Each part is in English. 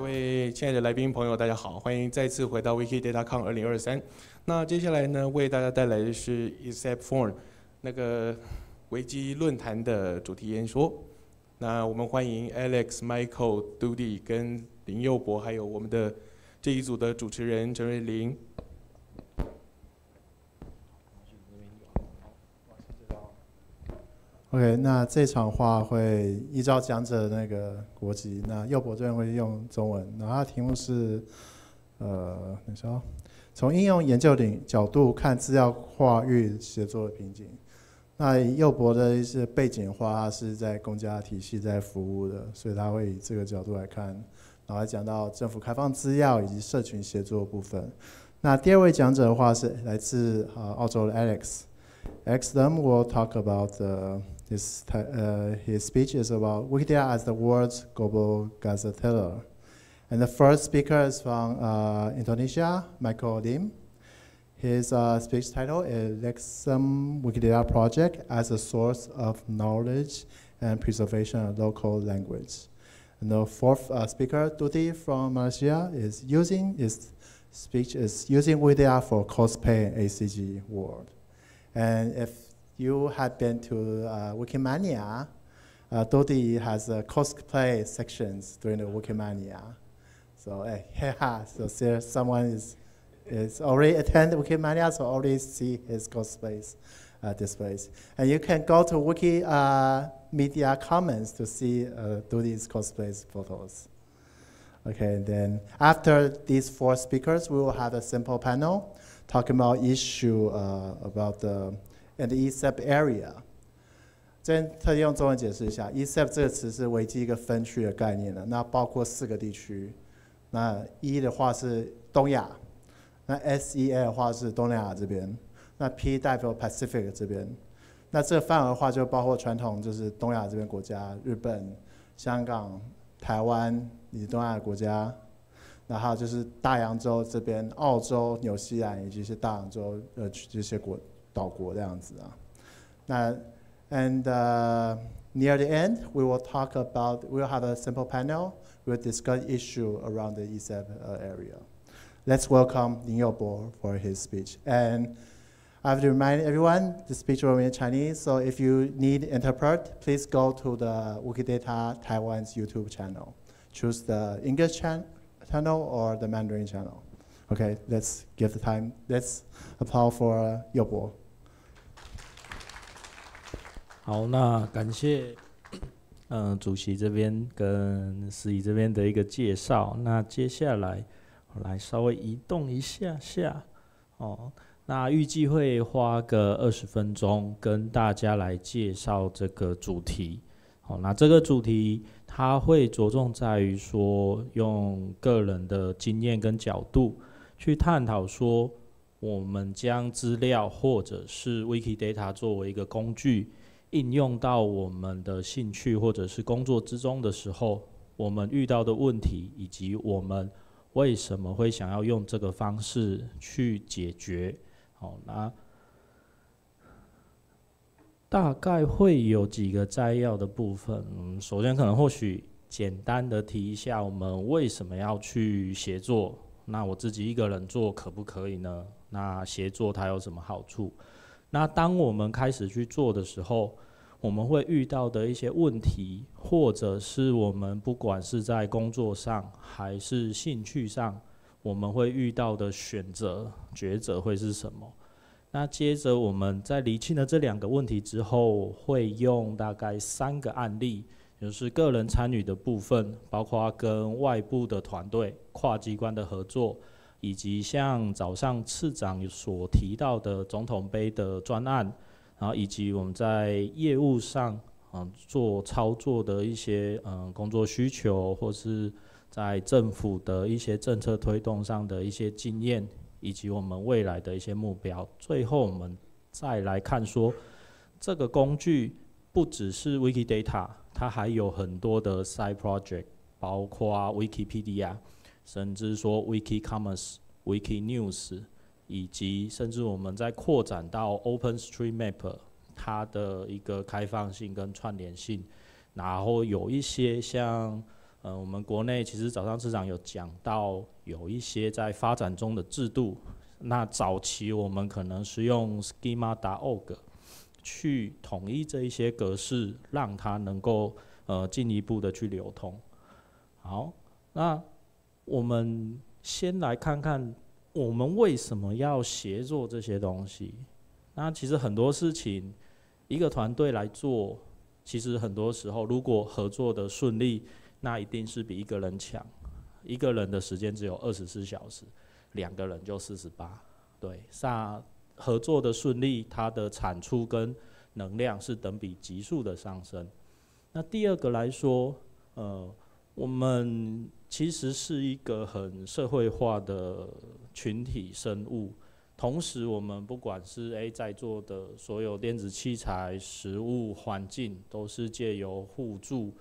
各位亲爱的来宾朋友，大家好，欢迎再次回到 Wikidata.com 二零二三。那接下来呢，为大家带来的是 Except Form 那个维基论坛的主题演说。那我们欢迎 Alex、Michael、Dudy 跟林佑博，还有我们的这一组的主持人陈瑞玲。OK，那这场话会依照讲者那个国籍，那右博这边会用中文，然后题目是，呃，你说，从应用研究领角度看资料跨域协作的瓶颈。那右博的一些背景话，是在公家体系在服务的，所以他会以这个角度来看，然后讲到政府开放资料以及社群协作部分。那第二位讲者的话是来自呃澳洲的 Alex。Alex them will talk about the His, uh, his speech is about Wikipedia as the world's global gazetteer. And the first speaker is from uh, Indonesia, Michael Lim. His uh, speech title is Leksem Wikipedia Project as a source of knowledge and preservation of local language. And the fourth uh, speaker, Dody from Malaysia, is using his speech is using Wikipedia for cosplay ACG world. And if you have been to uh, Wikimania, uh, Dody has uh, cosplay sections during the Wikimania. So, uh, yeah, so there someone is, is already attended Wikimania, so already see his cosplays uh, displays. And you can go to Wiki uh, Media Commons to see uh, Dody's cosplays photos. Okay, and then after these four speakers, we will have a simple panel talking about issue uh, about the and the ESEP area，这边特地用中文解释一下，ESEP 这个词是维基一个分区的概念的，那包括四个地区。那 E 的话是东亚，那 SEA 的话是东南亚这边，那 P 代表 Pacific 这边。那这个范围的话就包括传统就是东亚这边国家，日本、香港、台湾以及东亚国家，然后就是大洋洲这边，澳洲、纽西兰以及一些大洋洲呃这些国。岛国这样子啊。那 and uh, near the end, we will talk about, we'll have a simple panel. We'll discuss issue around the ESEAP uh, area. Let's welcome Ning Yobo for his speech. And I have to remind everyone, the speech will be in Chinese, so if you need interpret, please go to the Wikidata Taiwan's YouTube channel. Choose the English chan channel or the Mandarin channel. Okay, let's give the time, let's applaud for uh, Yobo. 好，那感谢，嗯，主席这边跟司仪这边的一个介绍。那接下来，我来稍微移动一下下，哦，那预计会花个二十分钟跟大家来介绍这个主题。好，那这个主题它会着重在于说，用个人的经验跟角度去探讨说，我们将资料或者是 Wikidata 作为一个工具。应用到我们的兴趣或者是工作之中的时候，我们遇到的问题，以及我们为什么会想要用这个方式去解决。好，那大概会有几个摘要的部分。嗯，首先可能或许简单的提一下，我们为什么要去协作？那我自己一个人做可不可以呢？那协作它有什么好处？那当我们开始去做的时候，我们会遇到的一些问题，或者是我们不管是在工作上还是兴趣上，我们会遇到的选择抉择会是什么？那接着我们在厘清了这两个问题之后，会用大概三个案例，就是个人参与的部分，包括跟外部的团队、跨机关的合作。以及像早上次长所提到的总统杯的专案，然后以及我们在业务上嗯做操作的一些嗯工作需求，或是在政府的一些政策推动上的一些经验，以及我们未来的一些目标。最后我们再来看说，这个工具不只是 Wikidata，它还有很多的 side project，包括 Wikipedia。甚至说 Wiki Commerce、Wiki News，以及甚至我们在扩展到 Open Street Map，它的一个开放性跟串联性，然后有一些像呃，我们国内其实早上市长有讲到有一些在发展中的制度，那早期我们可能是用 Schema.org 去统一这一些格式，让它能够呃进一步的去流通。好，那我们先来看看我们为什么要协作这些东西。那其实很多事情，一个团队来做，其实很多时候如果合作的顺利。那一定是比一个人强，一个人的时间只有二十四小时，两个人就四十八。对，那合作的顺利，它的产出跟能量是等比急速的上升。那第二个来说，呃，我们其实是一个很社会化的群体生物，同时我们不管是 A 在座的所有电子器材、食物、环境，都是借由互助。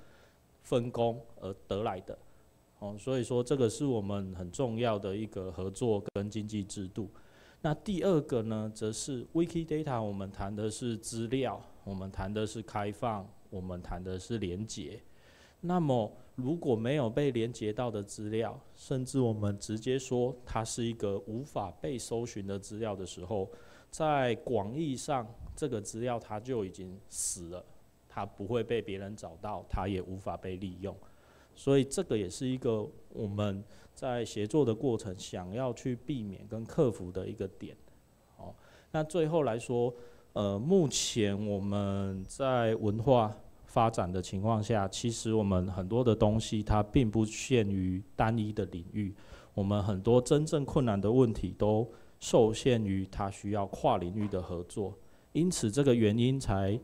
分工而得来的，哦，所以说这个是我们很重要的一个合作跟经济制度。那第二个呢，则是 Wikidata，我们谈的是资料，我们谈的是开放，我们谈的是连接。那么如果没有被连接到的资料，甚至我们直接说它是一个无法被搜寻的资料的时候，在广义上，这个资料它就已经死了。它不会被别人找到，它也无法被利用，所以这个也是一个我们在协作的过程想要去避免跟克服的一个点。哦，那最后来说，呃，目前我们在文化发展的情况下，其实我们很多的东西它并不限于单一的领域，我们很多真正困难的问题都受限于它需要跨领域的合作，因此这个原因才。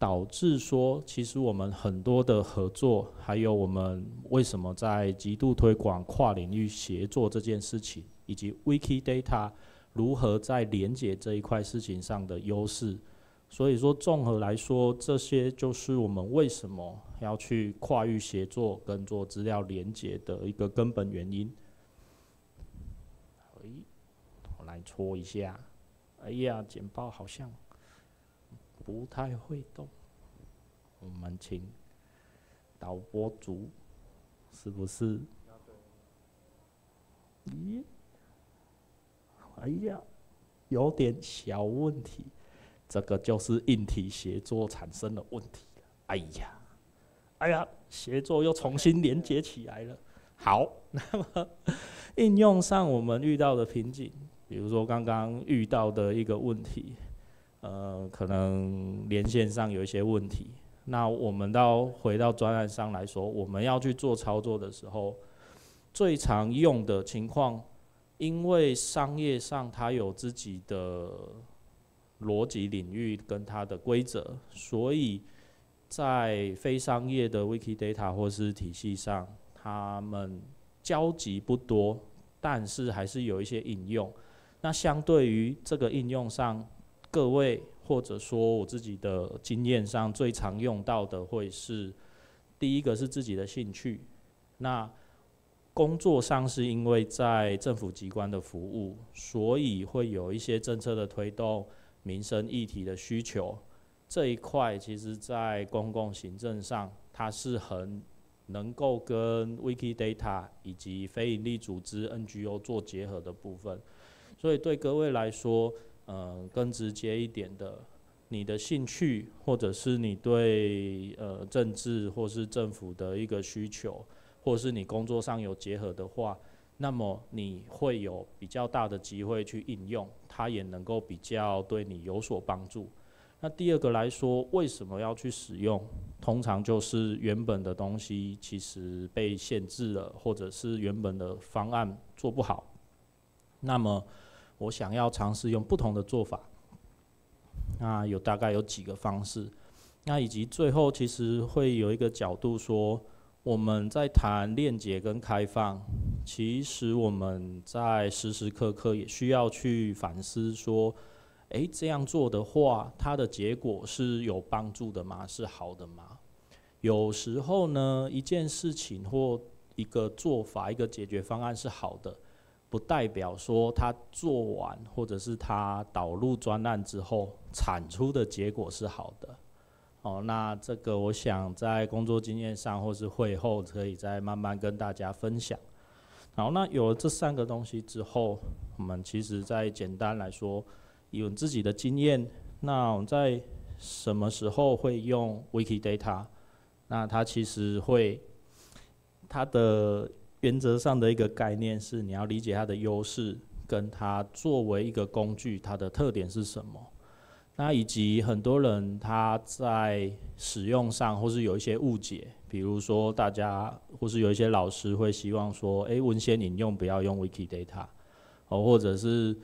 导致说，其实我们很多的合作，还有我们为什么在极度推广跨领域协作这件事情，以及 Wikidata 如何在连接这一块事情上的优势。所以说，综合来说，这些就是我们为什么要去跨域协作跟做资料连接的一个根本原因。哎，我来搓一下。哎呀，简报好像。不太会动，我们请导播组，是不是？咦，哎呀，有点小问题，这个就是硬体协作产生的问题哎呀，哎呀，协作又重新连接起来了。好，那么应用上我们遇到的瓶颈，比如说刚刚遇到的一个问题。呃，可能连线上有一些问题。那我们到回到专案上来说，我们要去做操作的时候，最常用的情况，因为商业上它有自己的逻辑领域跟它的规则，所以在非商业的 Wikidata 或是体系上，他们交集不多，但是还是有一些应用。那相对于这个应用上，各位，或者说我自己的经验上最常用到的会是，第一个是自己的兴趣。那工作上是因为在政府机关的服务，所以会有一些政策的推动、民生议题的需求。这一块其实在公共行政上，它是很能够跟 Wikidata 以及非营利组织 NGO 做结合的部分。所以对各位来说，呃，更直接一点的，你的兴趣，或者是你对呃政治或是政府的一个需求，或是你工作上有结合的话，那么你会有比较大的机会去应用，它也能够比较对你有所帮助。那第二个来说，为什么要去使用？通常就是原本的东西其实被限制了，或者是原本的方案做不好，那么。我想要尝试用不同的做法，那有大概有几个方式，那以及最后其实会有一个角度说，我们在谈链接跟开放，其实我们在时时刻刻也需要去反思说，诶，这样做的话，它的结果是有帮助的吗？是好的吗？有时候呢，一件事情或一个做法、一个解决方案是好的。不代表说他做完，或者是他导入专案之后产出的结果是好的，哦，那这个我想在工作经验上或是会后可以再慢慢跟大家分享。好，那有了这三个东西之后，我们其实再简单来说，有自己的经验，那我们在什么时候会用 Wikidata？那它其实会，它的原则上的一个概念是，你要理解它的优势，跟它作为一个工具，它的特点是什么。那以及很多人他在使用上或是有一些误解，比如说大家或是有一些老师会希望说，诶，文献引用不要用 Wikidata，哦，或者是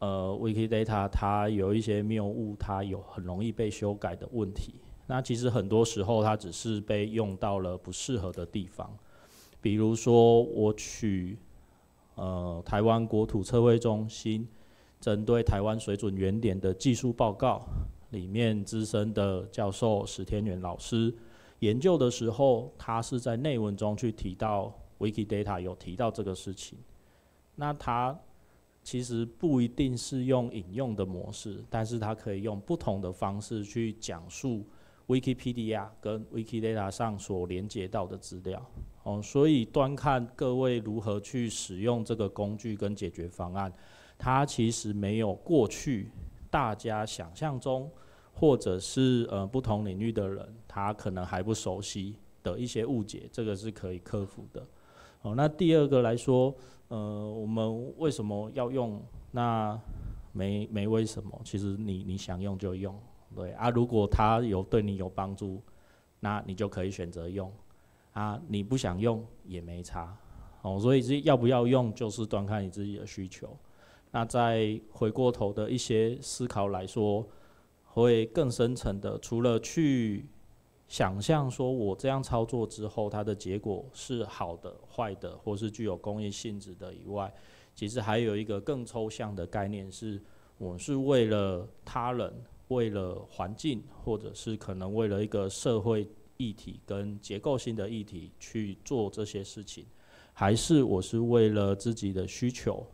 呃 Wikidata 它有一些谬误，它有很容易被修改的问题。那其实很多时候它只是被用到了不适合的地方，比如说我取呃台湾国土测绘中心。针对台湾水准原点的技术报告里面，资深的教授史天元老师研究的时候，他是在内文中去提到 Wikidata 有提到这个事情。那他其实不一定是用引用的模式，但是他可以用不同的方式去讲述 Wikipedia 跟 Wikidata 上所连接到的资料。哦，所以端看各位如何去使用这个工具跟解决方案。它其实没有过去大家想象中，或者是呃不同领域的人，他可能还不熟悉的一些误解，这个是可以克服的。哦，那第二个来说，呃，我们为什么要用？那没没为什么，其实你你想用就用，对啊。如果它有对你有帮助，那你就可以选择用。啊，你不想用也没差。哦，所以是要不要用，就是端看你自己的需求。那再回过头的一些思考来说，会更深层的，除了去想象说我这样操作之后，它的结果是好的、坏的，或是具有公益性质的以外，其实还有一个更抽象的概念，是我是为了他人、为了环境，或者是可能为了一个社会议题跟结构性的议题去做这些事情，还是我是为了自己的需求？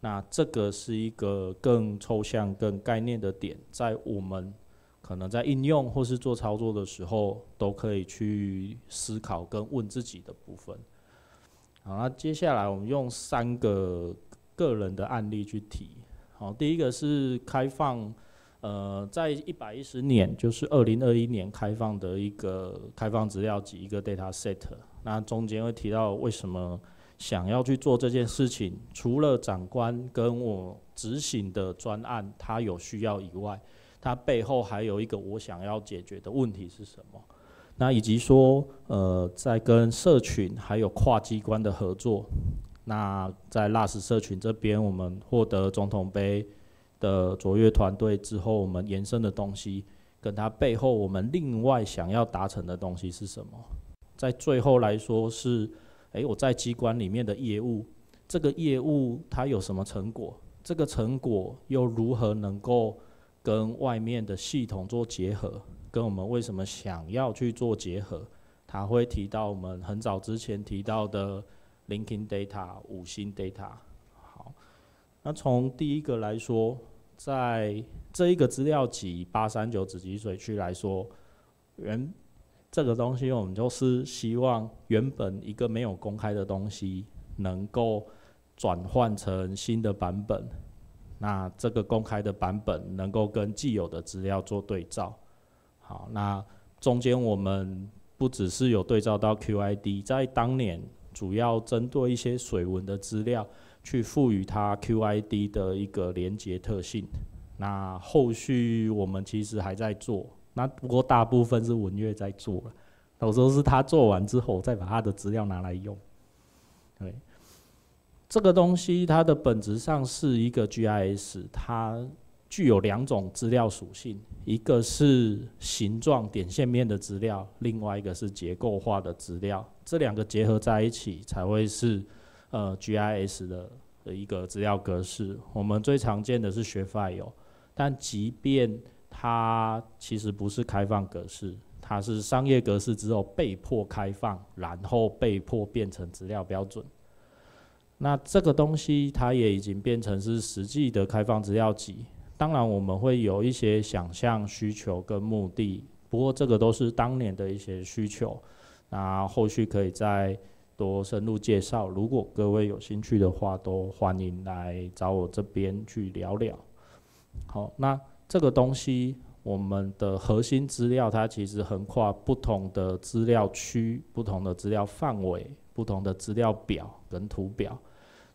那这个是一个更抽象、更概念的点，在我们可能在应用或是做操作的时候，都可以去思考跟问自己的部分。好，那接下来我们用三个个人的案例去提。好，第一个是开放，呃，在一百一十年，就是二零二一年开放的一个开放资料集，一个 data set。那中间会提到为什么。想要去做这件事情，除了长官跟我执行的专案他有需要以外，他背后还有一个我想要解决的问题是什么？那以及说，呃，在跟社群还有跨机关的合作，那在 LAS 社群这边，我们获得总统杯的卓越团队之后，我们延伸的东西，跟他背后我们另外想要达成的东西是什么？在最后来说是。诶，我在机关里面的业务，这个业务它有什么成果？这个成果又如何能够跟外面的系统做结合？跟我们为什么想要去做结合？他会提到我们很早之前提到的 linking data、五星 data。好，那从第一个来说，在这一个资料集八三九紫极水区来说，原这个东西，我们就是希望原本一个没有公开的东西，能够转换成新的版本。那这个公开的版本能够跟既有的资料做对照。好，那中间我们不只是有对照到 QID，在当年主要针对一些水文的资料，去赋予它 QID 的一个连接特性。那后续我们其实还在做。那不过大部分是文月在做了，有时候是他做完之后再把他的资料拿来用。对，这个东西它的本质上是一个 GIS，它具有两种资料属性，一个是形状点线面的资料，另外一个是结构化的资料，这两个结合在一起才会是呃 GIS 的的一个资料格式。我们最常见的是学 file，但即便它其实不是开放格式，它是商业格式之后被迫开放，然后被迫变成资料标准。那这个东西它也已经变成是实际的开放资料集。当然我们会有一些想象需求跟目的，不过这个都是当年的一些需求，那后续可以再多深入介绍。如果各位有兴趣的话，都欢迎来找我这边去聊聊。好，那这个东西我们的核心资料，它其实横跨不同的资料区、不同的资料范围、不同的资料表跟图表，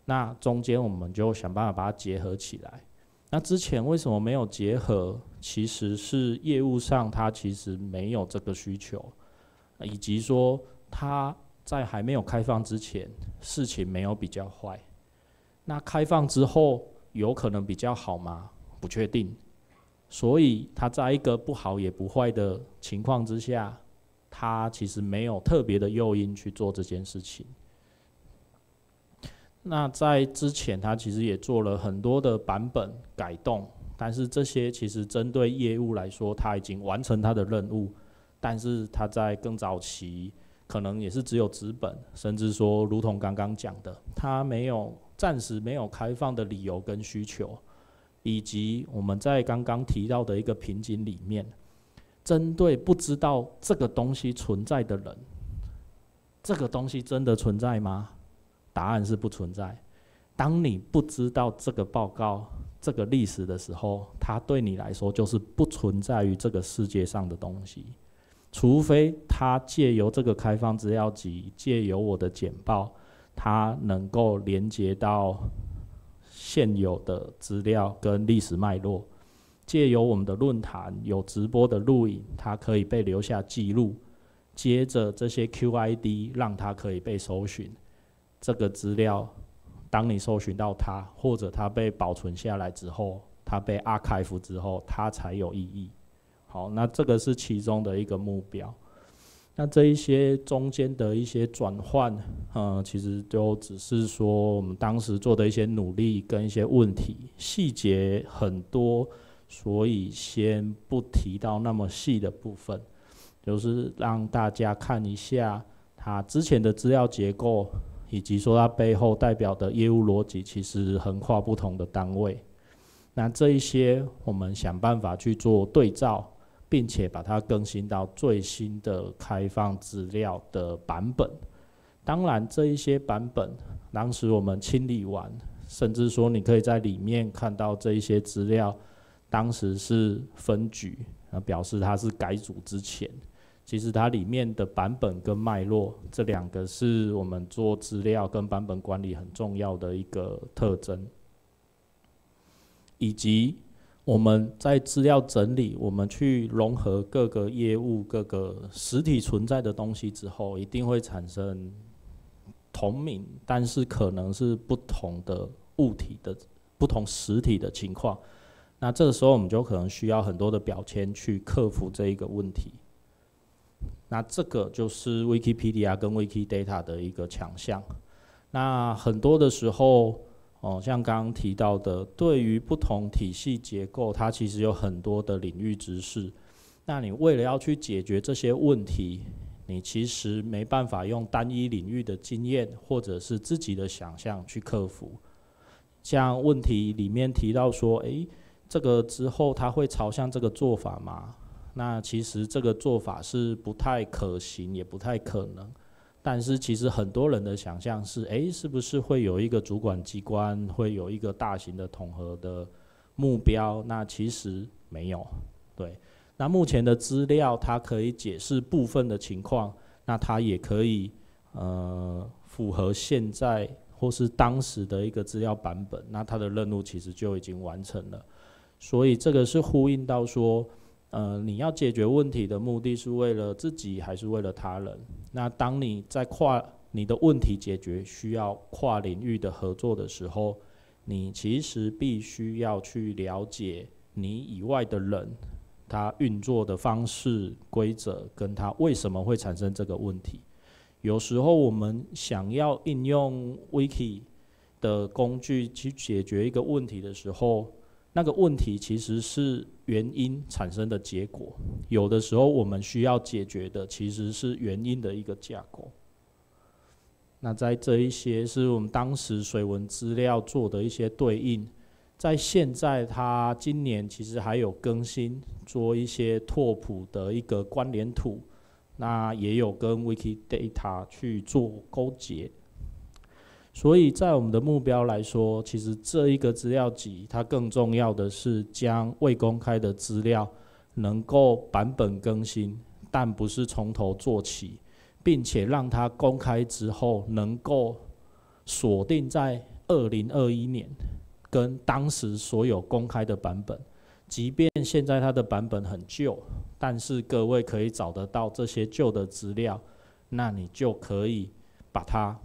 那中间我们就想办法把它结合起来。那之前为什么没有结合？其实是业务上它其实没有这个需求，以及说它在还没有开放之前，事情没有比较坏。那开放之后有可能比较好吗？不确定。所以他在一个不好也不坏的情况之下，他其实没有特别的诱因去做这件事情。那在之前，他其实也做了很多的版本改动，但是这些其实针对业务来说，他已经完成他的任务。但是他在更早期，可能也是只有纸本，甚至说，如同刚刚讲的，他没有暂时没有开放的理由跟需求，以及我们在刚刚提到的一个瓶颈里面，针对不知道这个东西存在的人，这个东西真的存在吗？答案是不存在。当你不知道这个报告、这个历史的时候，它对你来说就是不存在于这个世界上的东西。除非它借由这个开放资料集，借由我的简报，它能够连接到现有的资料跟历史脉络；借由我们的论坛有直播的录影，它可以被留下记录。接着这些 QID 让它可以被搜寻。这个资料，当你搜寻到它，或者它被保存下来之后，它被 archive 之后，它才有意义。好，那这个是其中的一个目标。那这一些中间的一些转换，嗯，其实都只是说我们当时做的一些努力跟一些问题，细节很多，所以先不提到那么细的部分，就是让大家看一下它之前的资料结构。以及说它背后代表的业务逻辑，其实横跨不同的单位。那这一些我们想办法去做对照，并且把它更新到最新的开放资料的版本。当然，这一些版本当时我们清理完，甚至说你可以在里面看到这一些资料，当时是分局，那表示它是改组之前。其实它里面的版本跟脉络这两个是我们做资料跟版本管理很重要的一个特征，以及我们在资料整理，我们去融合各个业务、各个实体存在的东西之后，一定会产生同名，但是可能是不同的物体的不同实体的情况。那这个时候我们就可能需要很多的标签去克服这一个问题。那这个就是 Wikipedia 跟 Wikidata 的一个强项。那很多的时候，哦，像刚刚提到的，对于不同体系结构，它其实有很多的领域知识。那你为了要去解决这些问题，你其实没办法用单一领域的经验或者是自己的想象去克服。像问题里面提到说，诶，这个之后它会朝向这个做法吗？那其实这个做法是不太可行，也不太可能。但是其实很多人的想象是，哎，是不是会有一个主管机关，会有一个大型的统合的目标？那其实没有。对，那目前的资料它可以解释部分的情况，那它也可以呃符合现在或是当时的一个资料版本，那它的任务其实就已经完成了。所以这个是呼应到说。呃，你要解决问题的目的是为了自己还是为了他人？那当你在跨你的问题解决需要跨领域的合作的时候，你其实必须要去了解你以外的人，他运作的方式、规则，跟他为什么会产生这个问题。有时候我们想要应用 Wiki 的工具去解决一个问题的时候，那个问题其实是原因产生的结果，有的时候我们需要解决的其实是原因的一个架构。那在这一些是我们当时水文资料做的一些对应，在现在，它今年其实还有更新，做一些拓扑的一个关联图，那也有跟 Wikidata 去做勾结。所以在我们的目标来说，其实这一个资料集，它更重要的是将未公开的资料能够版本更新，但不是从头做起，并且让它公开之后能够锁定在二零二一年跟当时所有公开的版本，即便现在它的版本很旧，但是各位可以找得到这些旧的资料，那你就可以把它。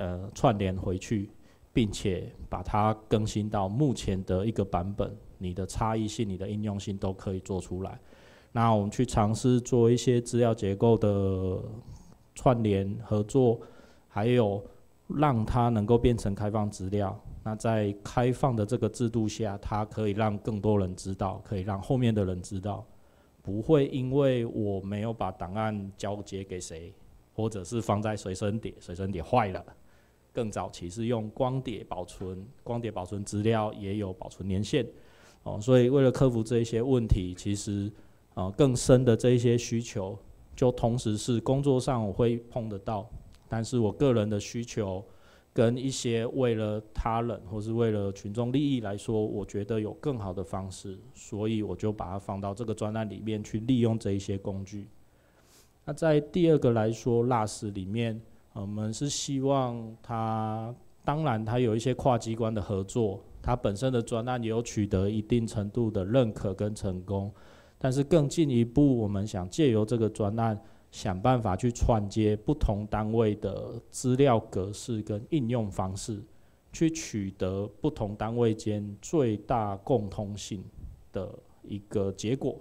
呃，串联回去，并且把它更新到目前的一个版本，你的差异性、你的应用性都可以做出来。那我们去尝试做一些资料结构的串联合作，还有让它能够变成开放资料。那在开放的这个制度下，它可以让更多人知道，可以让后面的人知道，不会因为我没有把档案交接给谁，或者是放在随身碟，随身碟坏了。更早期是用光碟保存，光碟保存资料也有保存年限，哦，所以为了克服这一些问题，其实啊更深的这一些需求，就同时是工作上我会碰得到，但是我个人的需求跟一些为了他人或是为了群众利益来说，我觉得有更好的方式，所以我就把它放到这个专案里面去利用这一些工具。那在第二个来说，LAS 里面。我们是希望它，当然它有一些跨机关的合作，它本身的专案也有取得一定程度的认可跟成功，但是更进一步，我们想借由这个专案，想办法去串接不同单位的资料格式跟应用方式，去取得不同单位间最大共通性的一个结果。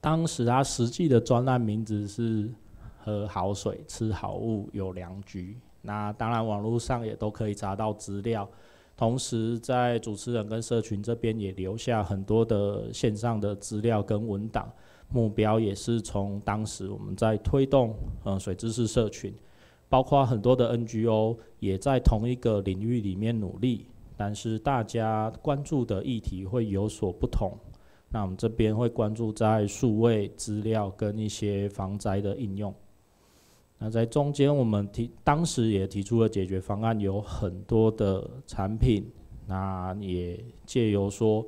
当时它实际的专案名字是。喝好水，吃好物，有良居。那当然，网络上也都可以查到资料。同时，在主持人跟社群这边也留下很多的线上的资料跟文档。目标也是从当时我们在推动嗯水知识社群，包括很多的 NGO 也在同一个领域里面努力，但是大家关注的议题会有所不同。那我们这边会关注在数位资料跟一些防灾的应用。那在中间，我们提当时也提出了解决方案，有很多的产品。那也借由说，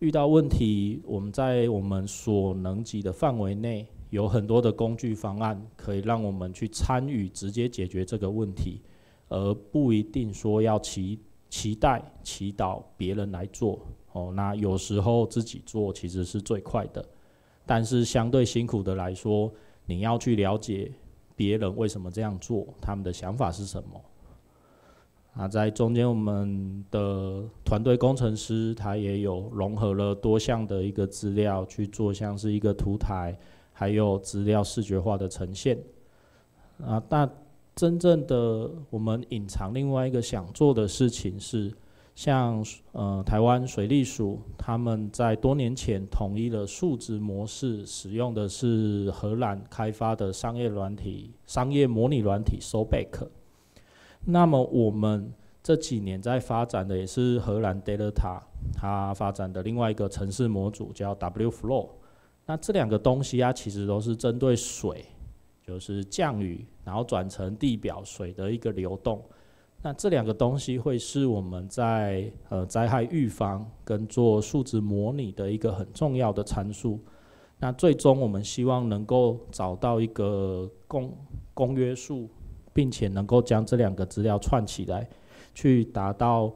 遇到问题，我们在我们所能及的范围内，有很多的工具方案，可以让我们去参与，直接解决这个问题，而不一定说要期期待、祈祷别人来做。哦，那有时候自己做其实是最快的，但是相对辛苦的来说，你要去了解。别人为什么这样做？他们的想法是什么？啊，在中间，我们的团队工程师他也有融合了多项的一个资料去做，像是一个图台，还有资料视觉化的呈现。啊，但真正的我们隐藏另外一个想做的事情是。像呃台湾水利署，他们在多年前统一了数值模式，使用的是荷兰开发的商业软体、商业模拟软体 SoBack。那么我们这几年在发展的也是荷兰 Delta，它发展的另外一个城市模组叫 WFlow。那这两个东西啊，其实都是针对水，就是降雨，然后转成地表水的一个流动。那这两个东西会是我们在呃灾害预防跟做数值模拟的一个很重要的参数。那最终我们希望能够找到一个公公约数，并且能够将这两个资料串起来，去达到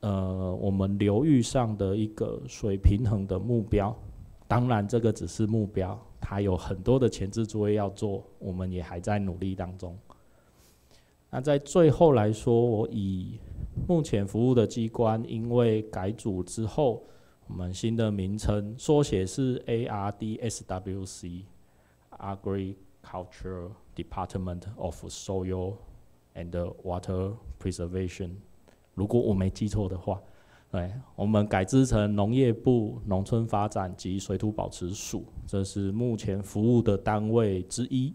呃我们流域上的一个水平衡的目标。当然，这个只是目标，它有很多的前置作业要做，我们也还在努力当中。那在最后来说，我以目前服务的机关，因为改组之后，我们新的名称缩写是 ARDSWC，Agriculture Department of Soil and Water Preservation。如果我没记错的话，对，我们改制成农业部农村发展及水土保持署，这是目前服务的单位之一。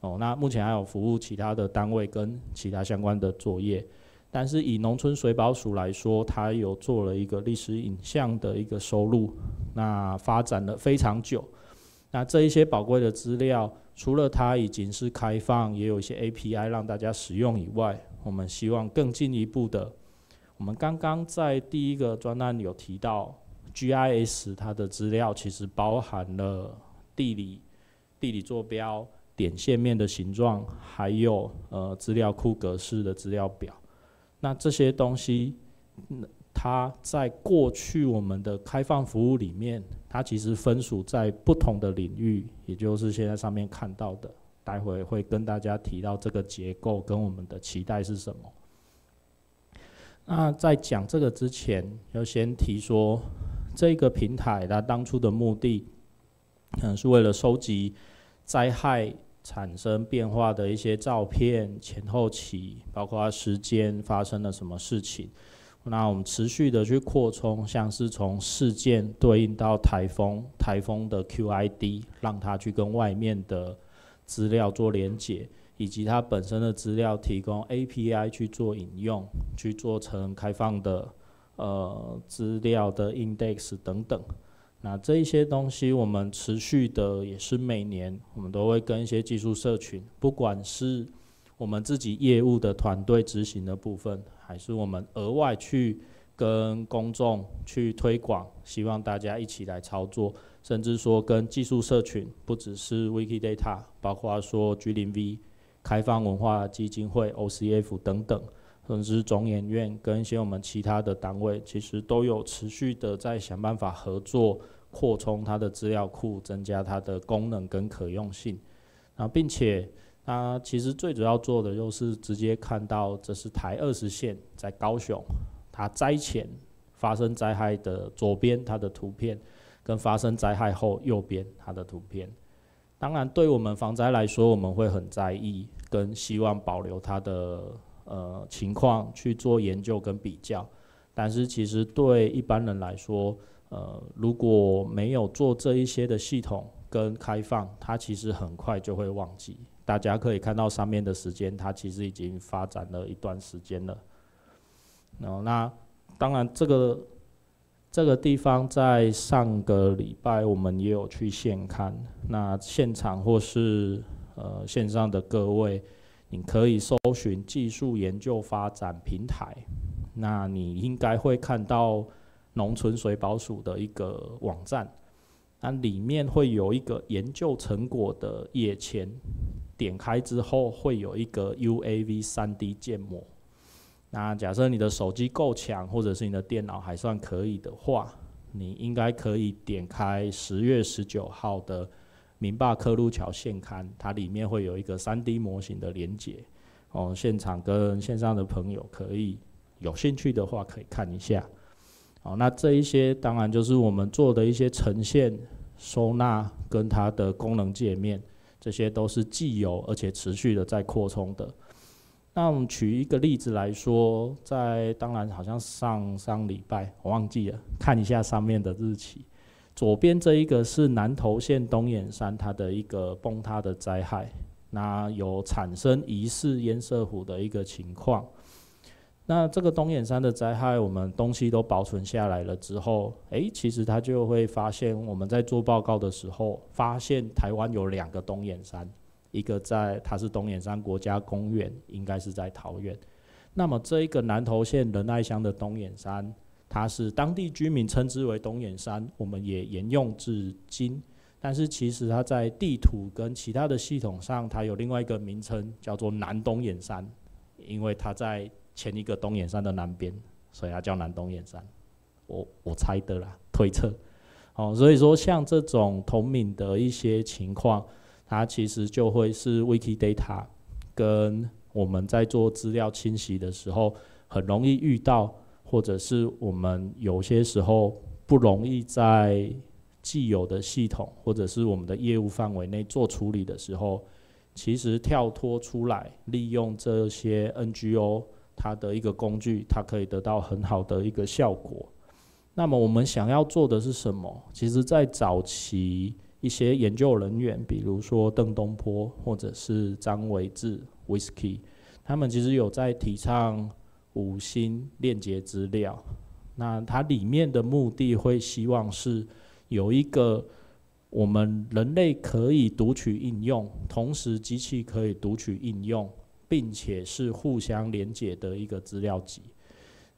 哦，那目前还有服务其他的单位跟其他相关的作业。但是以农村水保署来说，它有做了一个历史影像的一个收录，那发展了非常久。那这一些宝贵的资料，除了它已经是开放，也有一些 API 让大家使用以外，我们希望更进一步的。我们刚刚在第一个专案有提到，GIS 它的资料其实包含了地理、地理坐标、点线面的形状，还有呃资料库格式的资料表。那这些东西，它在过去我们的开放服务里面，它其实分属在不同的领域，也就是现在上面看到的。待会会跟大家提到这个结构跟我们的期待是什么。那在讲这个之前，要先提说，这个平台它当初的目的，嗯，是为了收集灾害。产生变化的一些照片前后期，包括时间发生了什么事情，那我们持续的去扩充，像是从事件对应到台风，台风的 QID，让它去跟外面的资料做连接，以及它本身的资料提供 API 去做引用，去做成开放的呃资料的 index 等等。那这一些东西，我们持续的也是每年，我们都会跟一些技术社群，不管是我们自己业务的团队执行的部分，还是我们额外去跟公众去推广，希望大家一起来操作，甚至说跟技术社群，不只是 Wikidata，包括说 G 零 V、开放文化基金会、OCF 等等，甚至是中研院跟一些我们其他的单位，其实都有持续的在想办法合作。扩充它的资料库，增加它的功能跟可用性，啊，并且它其实最主要做的就是直接看到这是台二十线在高雄，它灾前发生灾害的左边它的图片，跟发生灾害后右边它的图片。当然，对我们防灾来说，我们会很在意，跟希望保留它的呃情况去做研究跟比较。但是其实对一般人来说，呃，如果没有做这一些的系统跟开放，它其实很快就会忘记。大家可以看到上面的时间，它其实已经发展了一段时间了。然后那当然这个这个地方在上个礼拜我们也有去现看，那现场或是呃线上的各位，你可以搜寻技术研究发展平台，那你应该会看到。农村水保署的一个网站，那里面会有一个研究成果的页签，点开之后会有一个 UAV 三 D 建模。那假设你的手机够强，或者是你的电脑还算可以的话，你应该可以点开十月十九号的《明霸科路桥现刊》，它里面会有一个三 D 模型的连接。哦，现场跟线上的朋友可以有兴趣的话，可以看一下。好，那这一些当然就是我们做的一些呈现、收纳跟它的功能界面，这些都是既有而且持续的在扩充的。那我们举一个例子来说，在当然好像上上礼拜我忘记了，看一下上面的日期。左边这一个是南投县东眼山它的一个崩塌的灾害，那有产生疑似烟色湖的一个情况。那这个东眼山的灾害，我们东西都保存下来了之后，诶，其实他就会发现，我们在做报告的时候，发现台湾有两个东眼山，一个在它是东眼山国家公园，应该是在桃园。那么这一个南投县仁爱乡的东眼山，它是当地居民称之为东眼山，我们也沿用至今。但是其实它在地图跟其他的系统上，它有另外一个名称，叫做南东眼山，因为它在前一个东眼山的南边，所以它叫南东眼山。我我猜的啦，推测。哦，所以说像这种同名的一些情况，它其实就会是 Wikidata 跟我们在做资料清洗的时候很容易遇到，或者是我们有些时候不容易在既有的系统或者是我们的业务范围内做处理的时候，其实跳脱出来利用这些 NGO。它的一个工具，它可以得到很好的一个效果。那么我们想要做的是什么？其实，在早期一些研究人员，比如说邓东坡或者是张维志 （Whisky），他们其实有在提倡五星链接资料。那它里面的目的会希望是有一个我们人类可以读取应用，同时机器可以读取应用，并且是互相连接的一个资料集。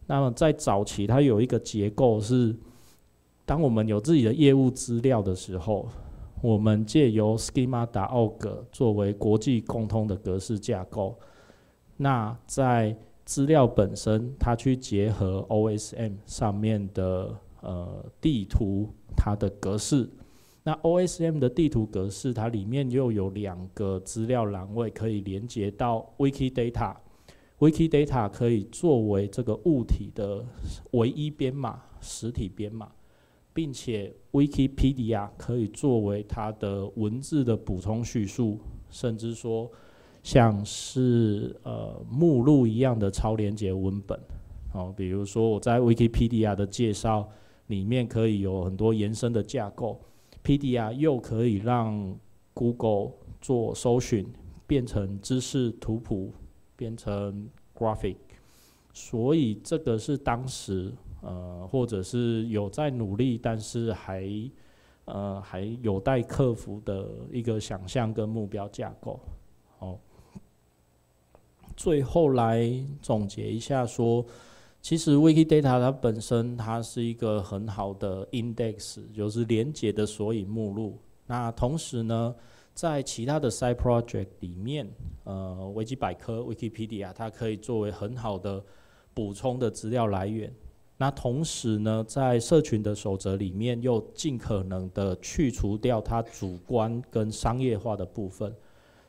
那么在早期，它有一个结构是，当我们有自己的业务资料的时候，我们借由 Schema.org 作为国际共通的格式架构。那在资料本身，它去结合 OSM 上面的呃地图，它的格式。那 OSM 的地图格式，它里面又有两个资料栏位可以连接到 Wikidata。Wikidata 可以作为这个物体的唯一编码、实体编码，并且 Wikipedia 可以作为它的文字的补充叙述，甚至说。像是呃目录一样的超连接文本，哦，比如说我在 Wikipedia 的介绍里面可以有很多延伸的架构，Pedia 又可以让 Google 做搜寻，变成知识图谱，变成 graphic，所以这个是当时呃或者是有在努力，但是还呃还有待克服的一个想象跟目标架构，哦。最后来总结一下，说其实 Wikidata 它本身它是一个很好的 index，就是连接的索引目录。那同时呢，在其他的 side project 里面，呃，维基百科 Wikipedia 它可以作为很好的补充的资料来源。那同时呢，在社群的守则里面，又尽可能的去除掉它主观跟商业化的部分。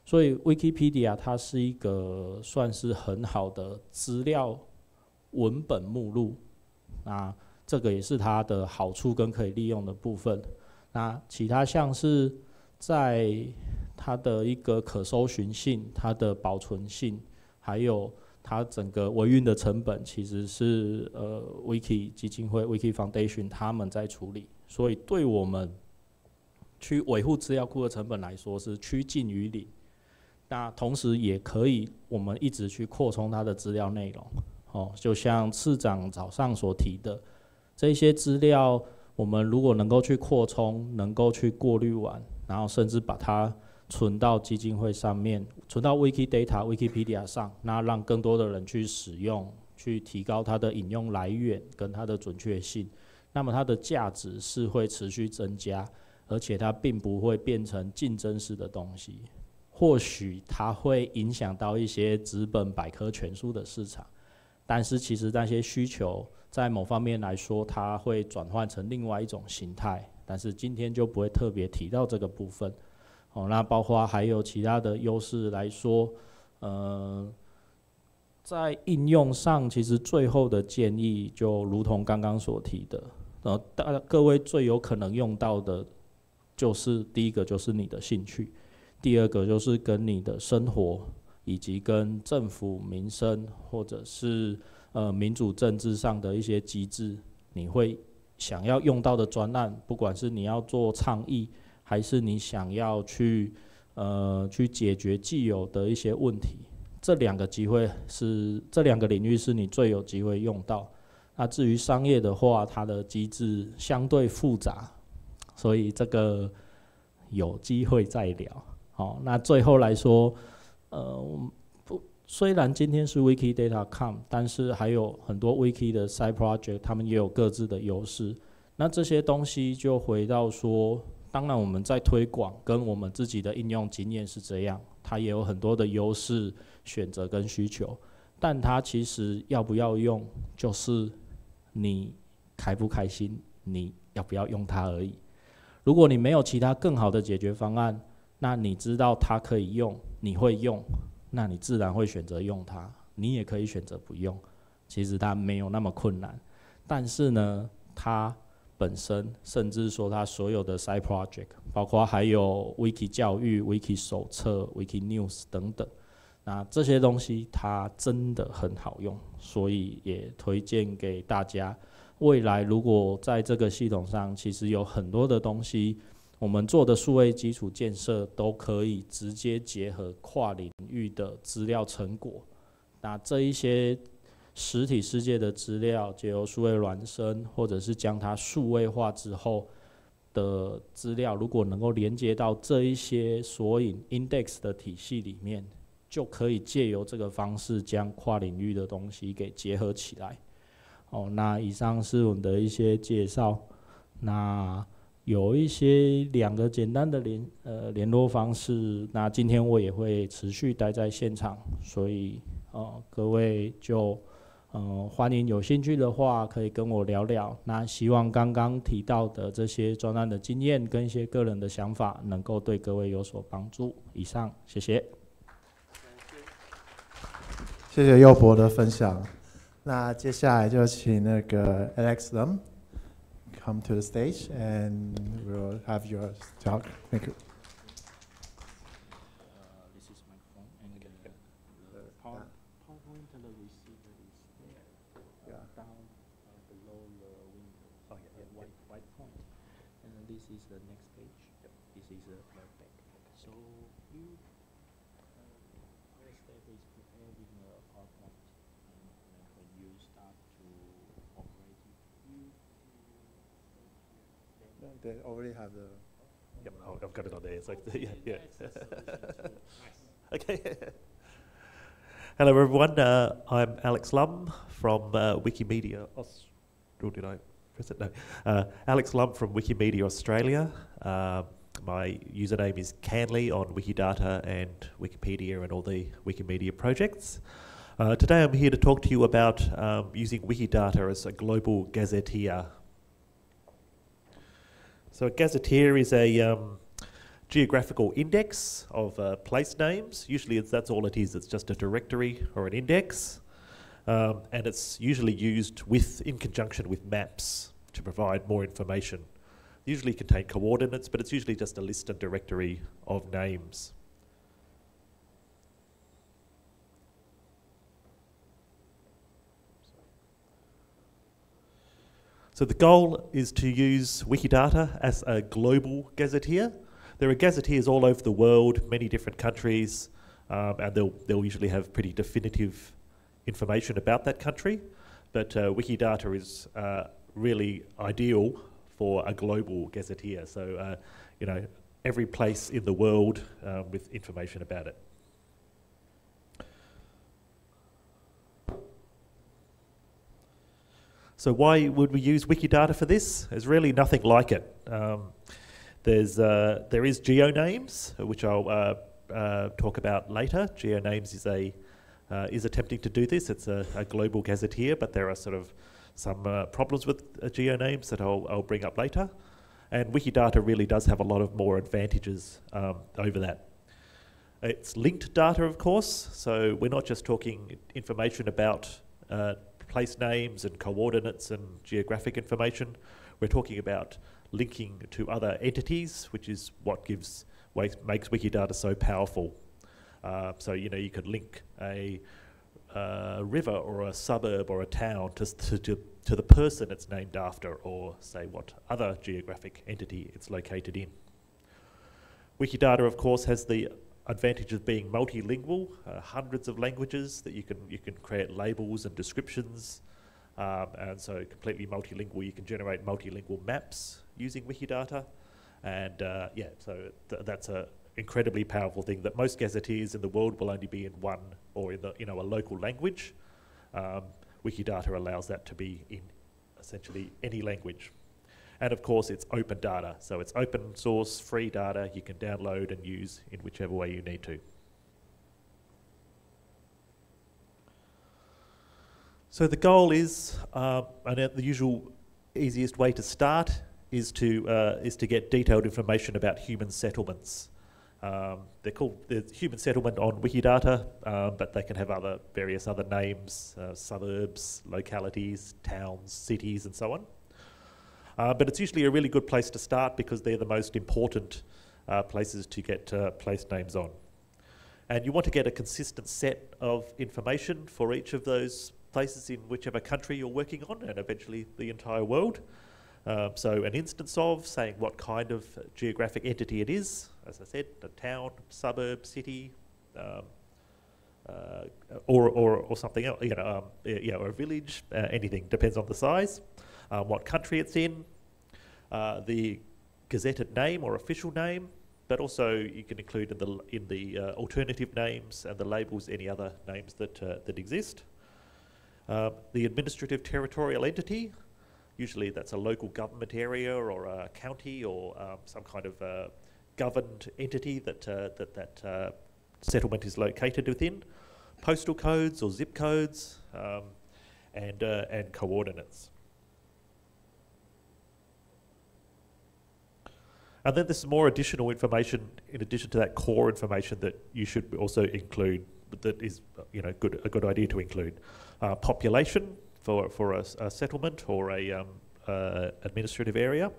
所以，Wikipedia 它是一个算是很好的资料文本目录，那这个也是它的好处跟可以利用的部分。那其他像是在它的一个可搜寻性、它的保存性，还有它整个维运的成本，其实是呃 Wiki 基金会 Wiki Foundation 他们在处理。所以，对我们去维护资料库的成本来说，是趋近于零。那同时也可以，我们一直去扩充它的资料内容，哦，就像次长早上所提的，这些资料，我们如果能够去扩充，能够去过滤完，然后甚至把它存到基金会上面，存到 Wikidata、Wikipedia 上，那让更多的人去使用，去提高它的引用来源跟它的准确性，那么它的价值是会持续增加，而且它并不会变成竞争式的东西。或许它会影响到一些纸本百科全书的市场，但是其实那些需求在某方面来说，它会转换成另外一种形态。但是今天就不会特别提到这个部分。哦，那包括还有其他的优势来说，呃，在应用上，其实最后的建议就如同刚刚所提的，呃，大各位最有可能用到的，就是第一个就是你的兴趣。第二个就是跟你的生活，以及跟政府民生，或者是呃民主政治上的一些机制，你会想要用到的专案，不管是你要做倡议，还是你想要去呃去解决既有的一些问题，这两个机会是这两个领域是你最有机会用到。那至于商业的话，它的机制相对复杂，所以这个有机会再聊。好，那最后来说，呃，不，虽然今天是 Wikidata.com，但是还有很多 Wiki 的 side project，他们也有各自的优势。那这些东西就回到说，当然我们在推广跟我们自己的应用经验是这样，它也有很多的优势选择跟需求，但它其实要不要用，就是你开不开心，你要不要用它而已。如果你没有其他更好的解决方案，那你知道它可以用，你会用，那你自然会选择用它。你也可以选择不用，其实它没有那么困难。但是呢，它本身甚至说它所有的 side project，包括还有 wiki 教育、wiki 手册、wiki news 等等，那这些东西它真的很好用，所以也推荐给大家。未来如果在这个系统上，其实有很多的东西。我们做的数位基础建设都可以直接结合跨领域的资料成果，那这一些实体世界的资料，借由数位孪生，或者是将它数位化之后的资料，如果能够连接到这一些索引 index 的体系里面，就可以借由这个方式将跨领域的东西给结合起来。哦，那以上是我们的一些介绍。那有一些两个简单的联呃联络方式。那今天我也会持续待在现场，所以呃各位就嗯欢迎有兴趣的话可以跟我聊聊。那希望刚刚提到的这些专案的经验跟一些个人的想法能够对各位有所帮助。以上，谢谢。谢谢谢谢佑博的分享。那接下来就请那个 Alex Lam come to the stage and we'll have your talk. Thank you. this is my phone and the power, PowerPoint the receiver is there. Yeah. Down uh, below the window. Oh, yeah, yeah, white, white point. And then this is the next page. This is the playback. So you, uh, first step is preparing the PowerPoint. And then when you start to operate it, you, then They already have the. Yep, oh, I've got it on there. So yeah, yeah. The solution to- nice. Okay. Hello, everyone. Uh, I'm Alex Lum from uh, Wikimedia. Aus- oh, did I press it? No. Uh, Alex Lum from Wikimedia Australia. Uh, my username is Canley on Wikidata and Wikipedia and all the Wikimedia projects. Uh, today, I'm here to talk to you about um, using Wikidata as a global gazetteer. So, a gazetteer is a um, geographical index of uh, place names. Usually, that's all it is. It's just a directory or an index, um, and it's usually used with in conjunction with maps to provide more information. Usually contain coordinates, but it's usually just a list and directory of names. So the goal is to use Wikidata as a global gazetteer. There are gazetteers all over the world, many different countries, um, and they'll, they'll usually have pretty definitive information about that country. But uh, Wikidata is uh, really ideal for a global gazetteer. So, uh, you know, every place in the world um, with information about it. So why would we use Wikidata for this? There's really nothing like it. Um, there's, uh, there is GeoNames, which I'll uh, uh, talk about later. GeoNames is, a, uh, is attempting to do this. It's a, a global gazetteer, but there are sort of some uh, problems with uh, GeoNames that I'll, I'll bring up later. And Wikidata really does have a lot of more advantages um, over that. It's linked data, of course, so we're not just talking information about place names and coordinates and geographic information. We're talking about linking to other entities, which is what gives makes Wikidata so powerful. Uh, so you know you could link a uh, river or a suburb or a town to, to, to, to the person it's named after, or say what other geographic entity it's located in. Wikidata, of course, has the advantage of being multilingual, uh, hundreds of languages that you can you can create labels and descriptions, um, and so completely multilingual. You can generate multilingual maps using Wikidata, and uh, yeah, so th- that's a incredibly powerful thing that most gazetteers in the world will only be in one or in the you know a local language. Um, Wikidata allows that to be in essentially any language. And of course, it's open data. So it's open source, free data you can download and use in whichever way you need to. So the goal is, uh, and the usual easiest way to start is to, uh, is to get detailed information about human settlements. Um, they're called the human settlement on Wikidata, um, but they can have other various other names, uh, suburbs, localities, towns, cities, and so on. Uh, but it's usually a really good place to start because they're the most important uh, places to get uh, place names on. And you want to get a consistent set of information for each of those places in whichever country you're working on and eventually the entire world. Um, so, an instance of saying what kind of geographic entity it is, as I said, a town, suburb, city, um, uh, or, or, or something else, you know, um, or a village, uh, anything, depends on the size, um, what country it's in, uh, the gazetted name or official name, but also you can include in the, in the uh, alternative names and the labels any other names that, uh, that exist. Um, the administrative territorial entity, usually that's a local government area or a county or um, some kind of uh, governed entity that uh, that, that uh, settlement is located within, postal codes or zip codes, um, and, uh, and coordinates. And then there's more additional information in addition to that core information that you should also include. That is, you know, good a good idea to include. Uh, population for for a, a settlement or a um, uh, administrative area.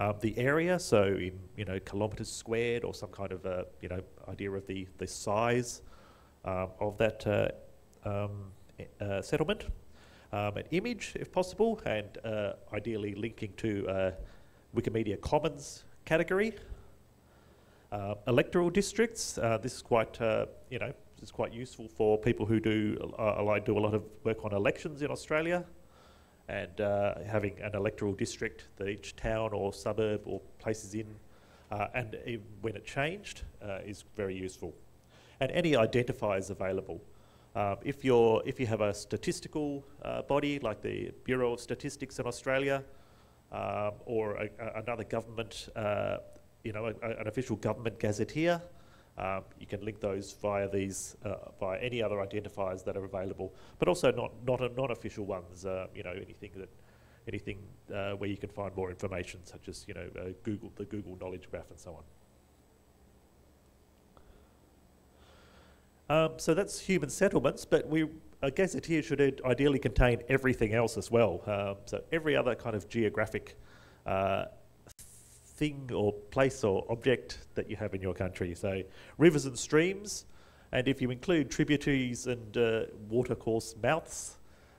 Um, the area, so in you know kilometres squared or some kind of uh, you know idea of the the size um, of that uh, um, uh, settlement. Um, an image, if possible, and uh, ideally linking to uh, Wikimedia Commons category. Uh, electoral districts. Uh, this is quite, uh, you know, is quite useful for people who do uh, do a lot of work on elections in Australia, and uh, having an electoral district that each town or suburb or place is in, uh, and when it changed, uh, is very useful. And any identifiers available. Um, if you're if you have a statistical body like the Bureau of Statistics in Australia, um, or a, a- another government, uh, you know, a, an official government gazetteer. Um, you can link those via these, uh, via any other identifiers that are available, but also not not a non-official ones. Uh, you know, anything that, anything uh, where you can find more information, such as you know, uh, Google the Google Knowledge Graph and so on. Um, so that's human settlements, but we, a gazetteer should id- ideally contain everything else as well. Um, so every other kind of geographic uh, thing or place or object that you have in your country. So rivers and streams, and if you include tributaries and uh, watercourse mouths,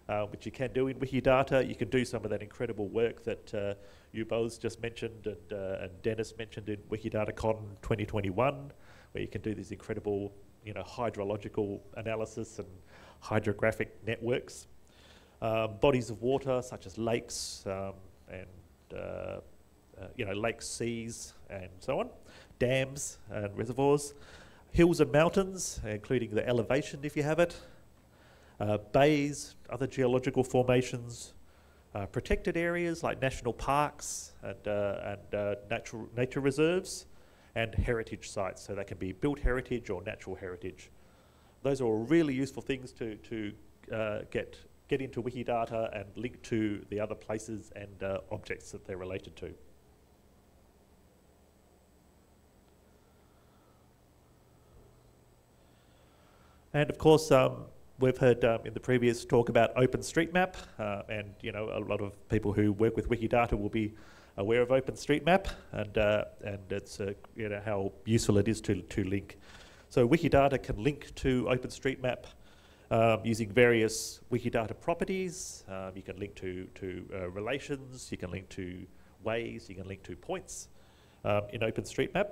uh, which you can do in Wikidata, you can do some of that incredible work that uh, you both just mentioned and, uh, and Dennis mentioned in WikidataCon 2021, where you can do these incredible, you know, hydrological analysis and hydrographic networks. Um, bodies of water such as lakes um, and uh, uh, you know lakes, seas, and so on, dams and reservoirs, hills and mountains, including the elevation if you have it, uh, bays, other geological formations, uh, protected areas like national parks and, uh, and uh, natural nature reserves, and heritage sites. So they can be built heritage or natural heritage. Those are all really useful things to, to uh, get, get into Wikidata and link to the other places and uh, objects that they're related to. And of course, um, we've heard um, in the previous talk about OpenStreetMap, uh, and you know a lot of people who work with Wikidata will be aware of OpenStreetMap, and uh, and it's uh, you know how useful it is to to link. So Wikidata can link to OpenStreetMap um, using various Wikidata properties. Um, you can link to to uh, relations. You can link to ways. You can link to points um, in OpenStreetMap.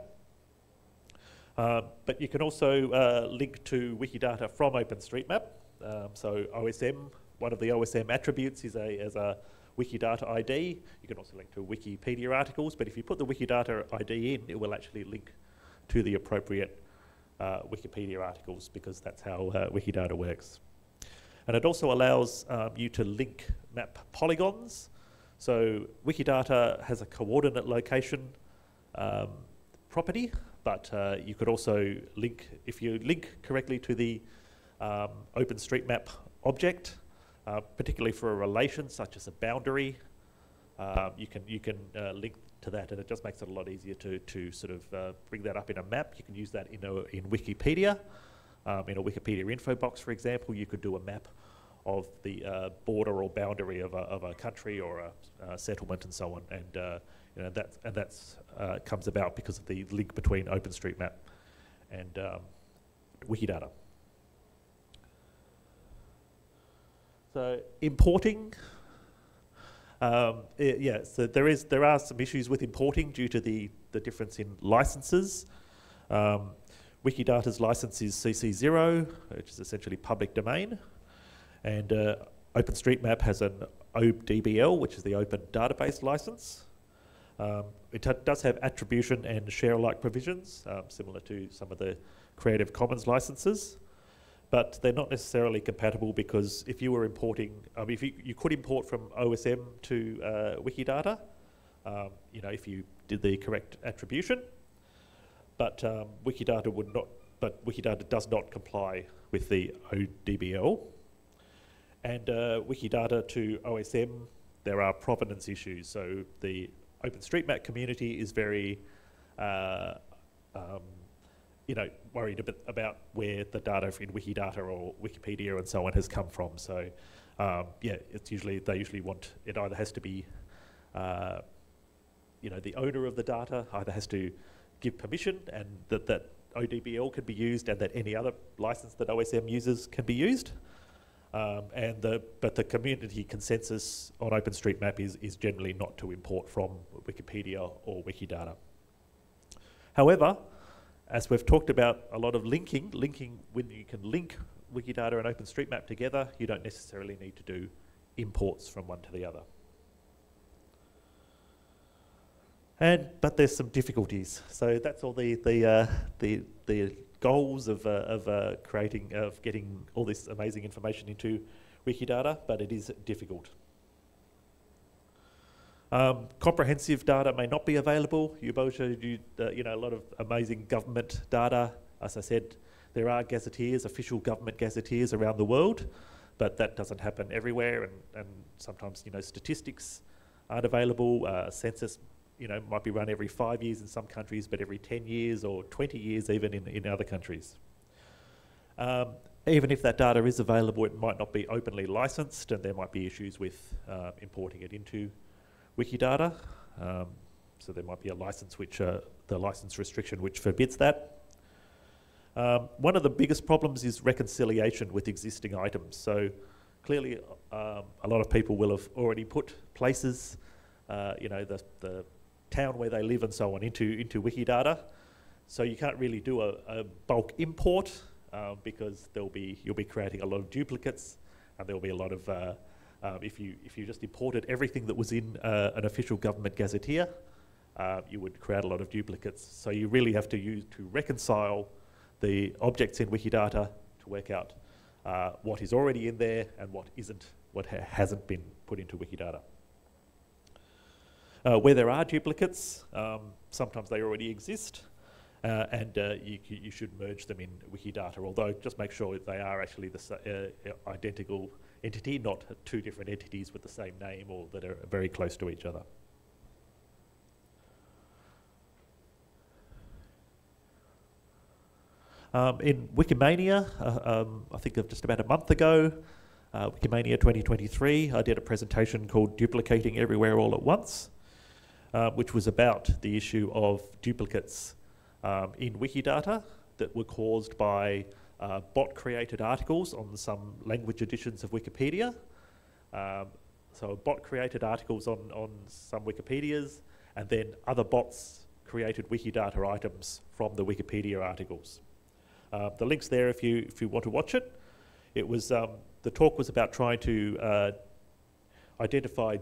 Um, but you can also uh, link to Wikidata from OpenStreetMap. Um, so OSM, one of the OSM attributes is a, is a Wikidata ID. You can also link to Wikipedia articles, but if you put the Wikidata ID in, it will actually link to the appropriate uh, Wikipedia articles because that's how uh, Wikidata works. And it also allows um, you to link map polygons. So Wikidata has a coordinate location um, property, but uh, you could also link, if you link correctly to the um, OpenStreetMap object, uh, particularly for a relation such as a boundary, um, you can you can uh, link to that, and it just makes it a lot easier to to sort of uh, bring that up in a map. You can use that in a, in Wikipedia, um, in a Wikipedia info box, for example. You could do a map of the uh, border or boundary of a, of a country or a, a settlement and so on, and uh, you know that and that's uh, comes about because of the link between OpenStreetMap and um, Wikidata. So importing, um, i- yeah. So there is there are some issues with importing due to the the difference in licenses. Um, Wikidata's license is CC0, which is essentially public domain. And uh, OpenStreetMap has an ODBL, which is the Open Database License. Um, it does have attribution and share alike provisions, um, similar to some of the Creative Commons licenses, but they're not necessarily compatible because if you were importing, um, if you, you could import from OSM to uh, Wikidata, um, you know, if you did the correct attribution, but um, Wikidata would not, but Wikidata does not comply with the ODBL. And uh, Wikidata to OSM, there are provenance issues. So the OpenStreetMap community is very, uh, um, you know, worried a bit about where the data in Wikidata or Wikipedia and so on has come from. So, um, yeah, it's usually they usually want it either has to be, uh, you know, the owner of the data either has to give permission and that that ODBL can be used and that any other license that OSM uses can be used. Um, and the, but the community consensus on OpenStreetMap is, is generally not to import from Wikipedia or Wikidata. However, as we've talked about a lot of linking, linking when you can link Wikidata and OpenStreetMap together, you don't necessarily need to do imports from one to the other. And but there's some difficulties. So that's all the the uh, the the goals of uh, of uh, creating of getting all this amazing information into Wikidata, but it is difficult. Um, comprehensive data may not be available. You both showed you, uh, you know, a lot of amazing government data. As I said, there are gazetteers, official government gazetteers around the world, but that doesn't happen everywhere, and, and sometimes, you know, statistics aren't available. Uh, census you know, might be run every five years in some countries, but every 10 years or 20 years even in, in other countries. Um, even if that data is available, it might not be openly licensed, and there might be issues with uh, importing it into Wikidata. Um, so there might be a license which, uh, the license restriction which forbids that. Um, one of the biggest problems is reconciliation with existing items. So clearly, um, a lot of people will have already put places, uh, you know, the, the town where they live and so on into, into Wikidata. So you can't really do a, a bulk import uh, because there'll be, you'll be creating a lot of duplicates and there'll be a lot of, uh, um, if, you, if you just imported everything that was in uh, an official government gazetteer, uh, you would create a lot of duplicates. So you really have to use to reconcile the objects in Wikidata to work out uh, what is already in there and what isn't, what ha hasn't been put into Wikidata. Uh, where there are duplicates, um, sometimes they already exist, uh, and uh, you, you, should merge them in Wikidata, although just make sure they are actually the uh, identical entity, not two different entities with the same name or that are very close to each other. Um, in Wikimania, uh, um, I think of just about a month ago, uh, Wikimania 2023, I did a presentation called Duplicating Everywhere All at Once uh, which was about the issue of duplicates um, in Wikidata that were caused by uh, bot created articles on some language editions of Wikipedia. Um, so, bot created articles on, on some Wikipedias, and then other bots created Wikidata items from the Wikipedia articles. Uh, the link's there if you, if you want to watch it. It was, um, the talk was about trying to uh, identify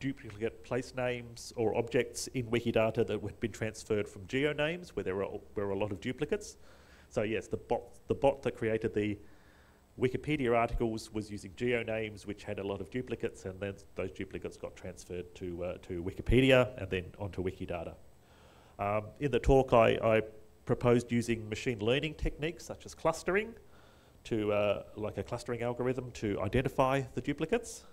duplicate place names or objects in Wikidata that had been transferred from geonames where there were, were a lot of duplicates. So yes, the bot, the bot that created the Wikipedia articles was using geonames which had a lot of duplicates and then those duplicates got transferred to, uh, to Wikipedia and then onto Wikidata. Um, in the talk I, I, proposed using machine learning techniques such as clustering to uh, like a clustering algorithm to identify the duplicates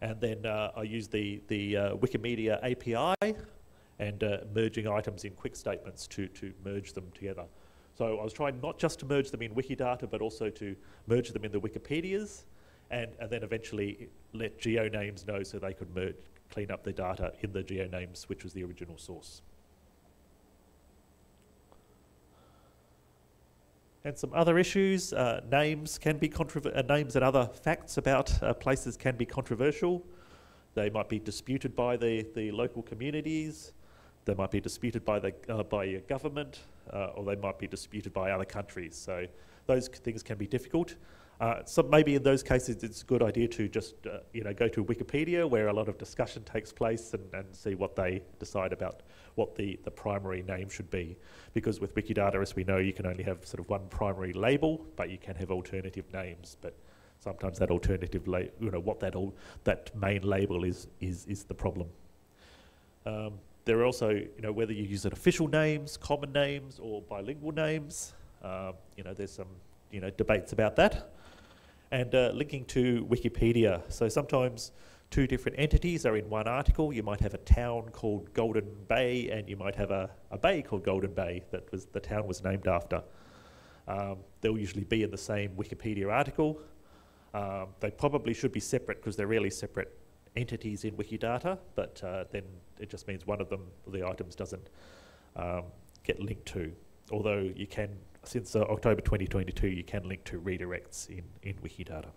and then uh, I used the, the uh, Wikimedia API and uh, merging items in QuickStatements to, to merge them together. So I was trying not just to merge them in Wikidata, but also to merge them in the Wikipedias, and, and then eventually let GeoNames know so they could merge, clean up the data in the GeoNames, which was the original source. And some other issues, uh, names can be uh, names and other facts about uh, places can be controversial. They might be disputed by the, the local communities. They might be disputed by the uh, by a government, uh, or they might be disputed by other countries. So those things can be difficult. Uh, so maybe in those cases, it's a good idea to just uh, you know go to Wikipedia, where a lot of discussion takes place, and, and see what they decide about what the, the primary name should be. Because with Wikidata, as we know, you can only have sort of one primary label, but you can have alternative names. But sometimes that alternative, la- you know, what that all that main label is is is the problem. Um, there are also, you know, whether you use it official names, common names, or bilingual names. Um, you know, there's some, you know, debates about that. And uh, linking to Wikipedia. So sometimes two different entities are in one article. You might have a town called Golden Bay, and you might have a, a bay called Golden Bay that was the town was named after. Um, they'll usually be in the same Wikipedia article. Um, they probably should be separate because they're really separate entities in Wikidata, but uh, then it just means one of them, the items, doesn't um, get linked to. Although you can, since uh, October 2022, you can link to redirects in, in Wikidata.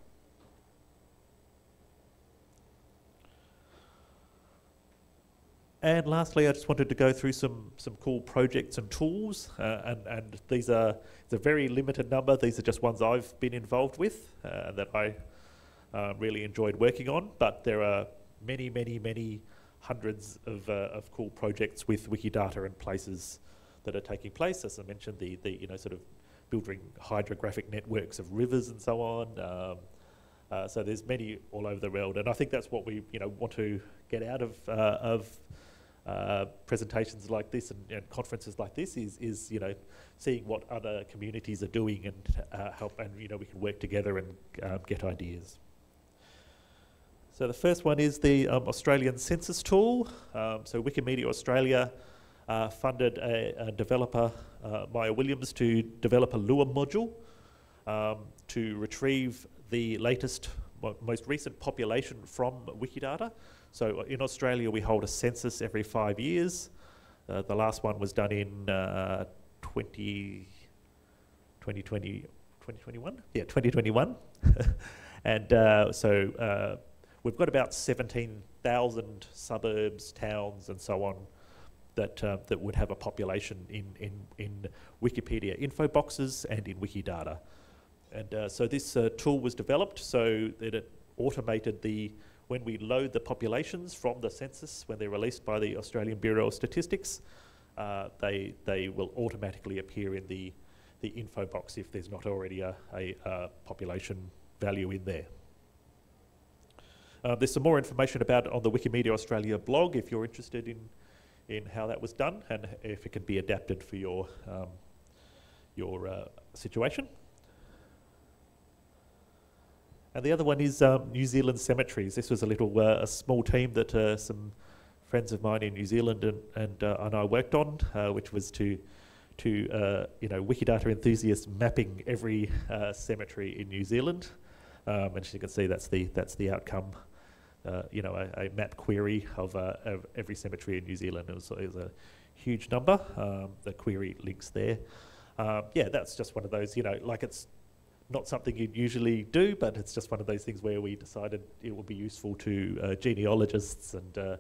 And lastly, I just wanted to go through some, some cool projects and tools, uh, and, and these are it's a very limited number. These are just ones I've been involved with uh, that I uh, really enjoyed working on. But there are many, many, many hundreds of, uh, of cool projects with Wikidata and places that are taking place. As I mentioned, the, the you know sort of building hydrographic networks of rivers and so on. Um, uh, so there's many all over the world, and I think that's what we you know want to get out of uh, of uh, presentations like this and, and conferences like this is is you know seeing what other communities are doing and uh, help and you know we can work together and um, get ideas. So the first one is the um, Australian census tool. Um, so Wikimedia Australia uh, funded a, a developer, uh, Maya Williams, to develop a Lua module um, to retrieve the latest, most recent population from Wikidata. So in Australia, we hold a census every five years. Uh, the last one was done in uh, 20, 2020, 2021? Yeah, 2021. and uh, so uh, we've got about 17,000 suburbs, towns, and so on that, uh, that would have a population in, in, in Wikipedia info boxes and in Wikidata. And uh, so this uh, tool was developed so that it automated the when we load the populations from the census when they're released by the Australian Bureau of Statistics, uh, they they will automatically appear in the the info box if there's not already a, a, a population value in there. Uh, there's some more information about it on the Wikimedia Australia blog if you're interested in in how that was done and if it can be adapted for your um, your uh, situation. And the other one is um, New Zealand cemeteries. This was a little uh, a small team that uh, some friends of mine in New Zealand and and, uh, and I worked on, uh, which was to to uh, you know Wikidata enthusiasts mapping every uh, cemetery in New Zealand. Um, and as you can see, that's the that's the outcome. Uh, you know, a, a map query of, uh, of every cemetery in New Zealand. It was, it was a huge number. Um, the query links there. Um, yeah, that's just one of those. You know, like it's not something you'd usually do, but it's just one of those things where we decided it would be useful to uh, genealogists and uh,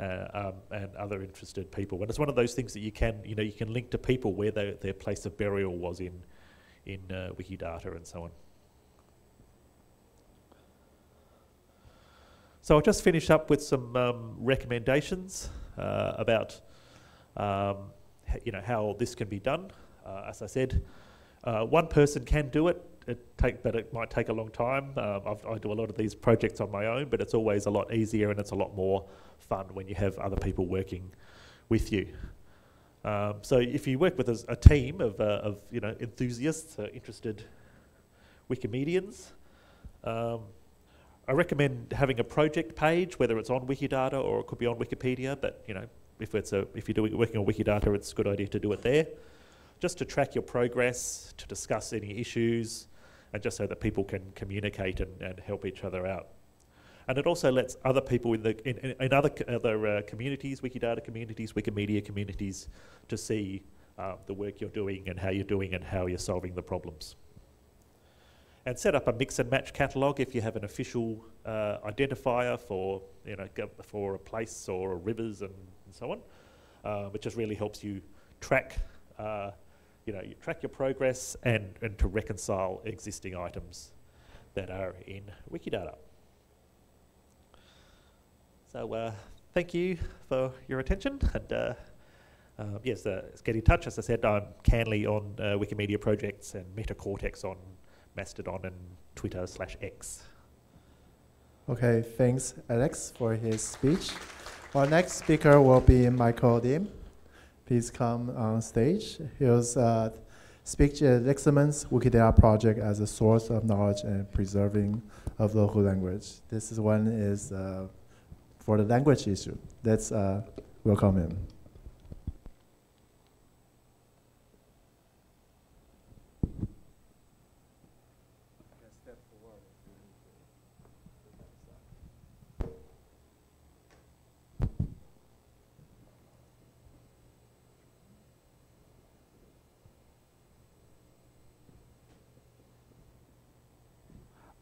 uh, um, and other interested people. And it's one of those things that you can, you know, you can link to people where their, their place of burial was in in Wikidata and so on. So I'll just finish up with some um, recommendations uh, about, um, you know, how this can be done. Uh, as I said, uh, one person can do it. It take, but it might take a long time. Um, I do a lot of these projects on my own, but it's always a lot easier and it's a lot more fun when you have other people working with you. Um, so if you work with a, a team of, uh, of you know enthusiasts, uh, interested Wikimedians, um, I recommend having a project page, whether it's on Wikidata or it could be on Wikipedia. But you know, if it's a if you're doing working on Wikidata, it's a good idea to do it there, just to track your progress, to discuss any issues, and just so that people can communicate and, and help each other out. And it also lets other people in the in, in, other other uh, communities, Wikidata communities, Wikimedia communities, to see uh, the work you're doing and how you're doing and how you're solving the problems and set up a mix and match catalog if you have an official uh, identifier for you know for a place or rivers and, and so on. Um, it just really helps you track, uh, you know, you track your progress and, and to reconcile existing items that are in Wikidata. So uh, thank you for your attention and uh, uh, yes, uh, get in touch. As I said, I'm Canley on uh, Wikimedia projects and MetaCortex on Mastodon and Twitter slash X. Okay, thanks Alex for his speech. Our next speaker will be Michael Lim. Please come on stage. He'll uh, speak to Lexemon's Wikidata project as a source of knowledge and preserving of local language. This is one is uh, for the language issue. Let's uh, welcome him.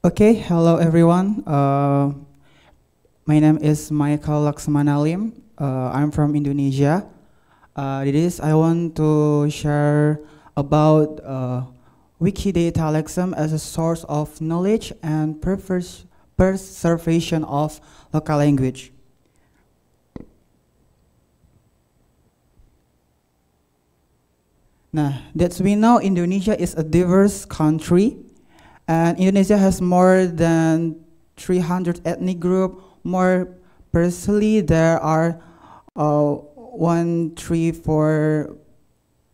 Okay, hello everyone. Uh, my name is Michael Laksmanalim. Uh, I'm from Indonesia. Uh, this I want to share about uh, Wikidata Leksem as a source of knowledge and preservation of local language. Now, that we know Indonesia is a diverse country and Indonesia has more than 300 ethnic groups. More precisely, there are uh, one, three, four,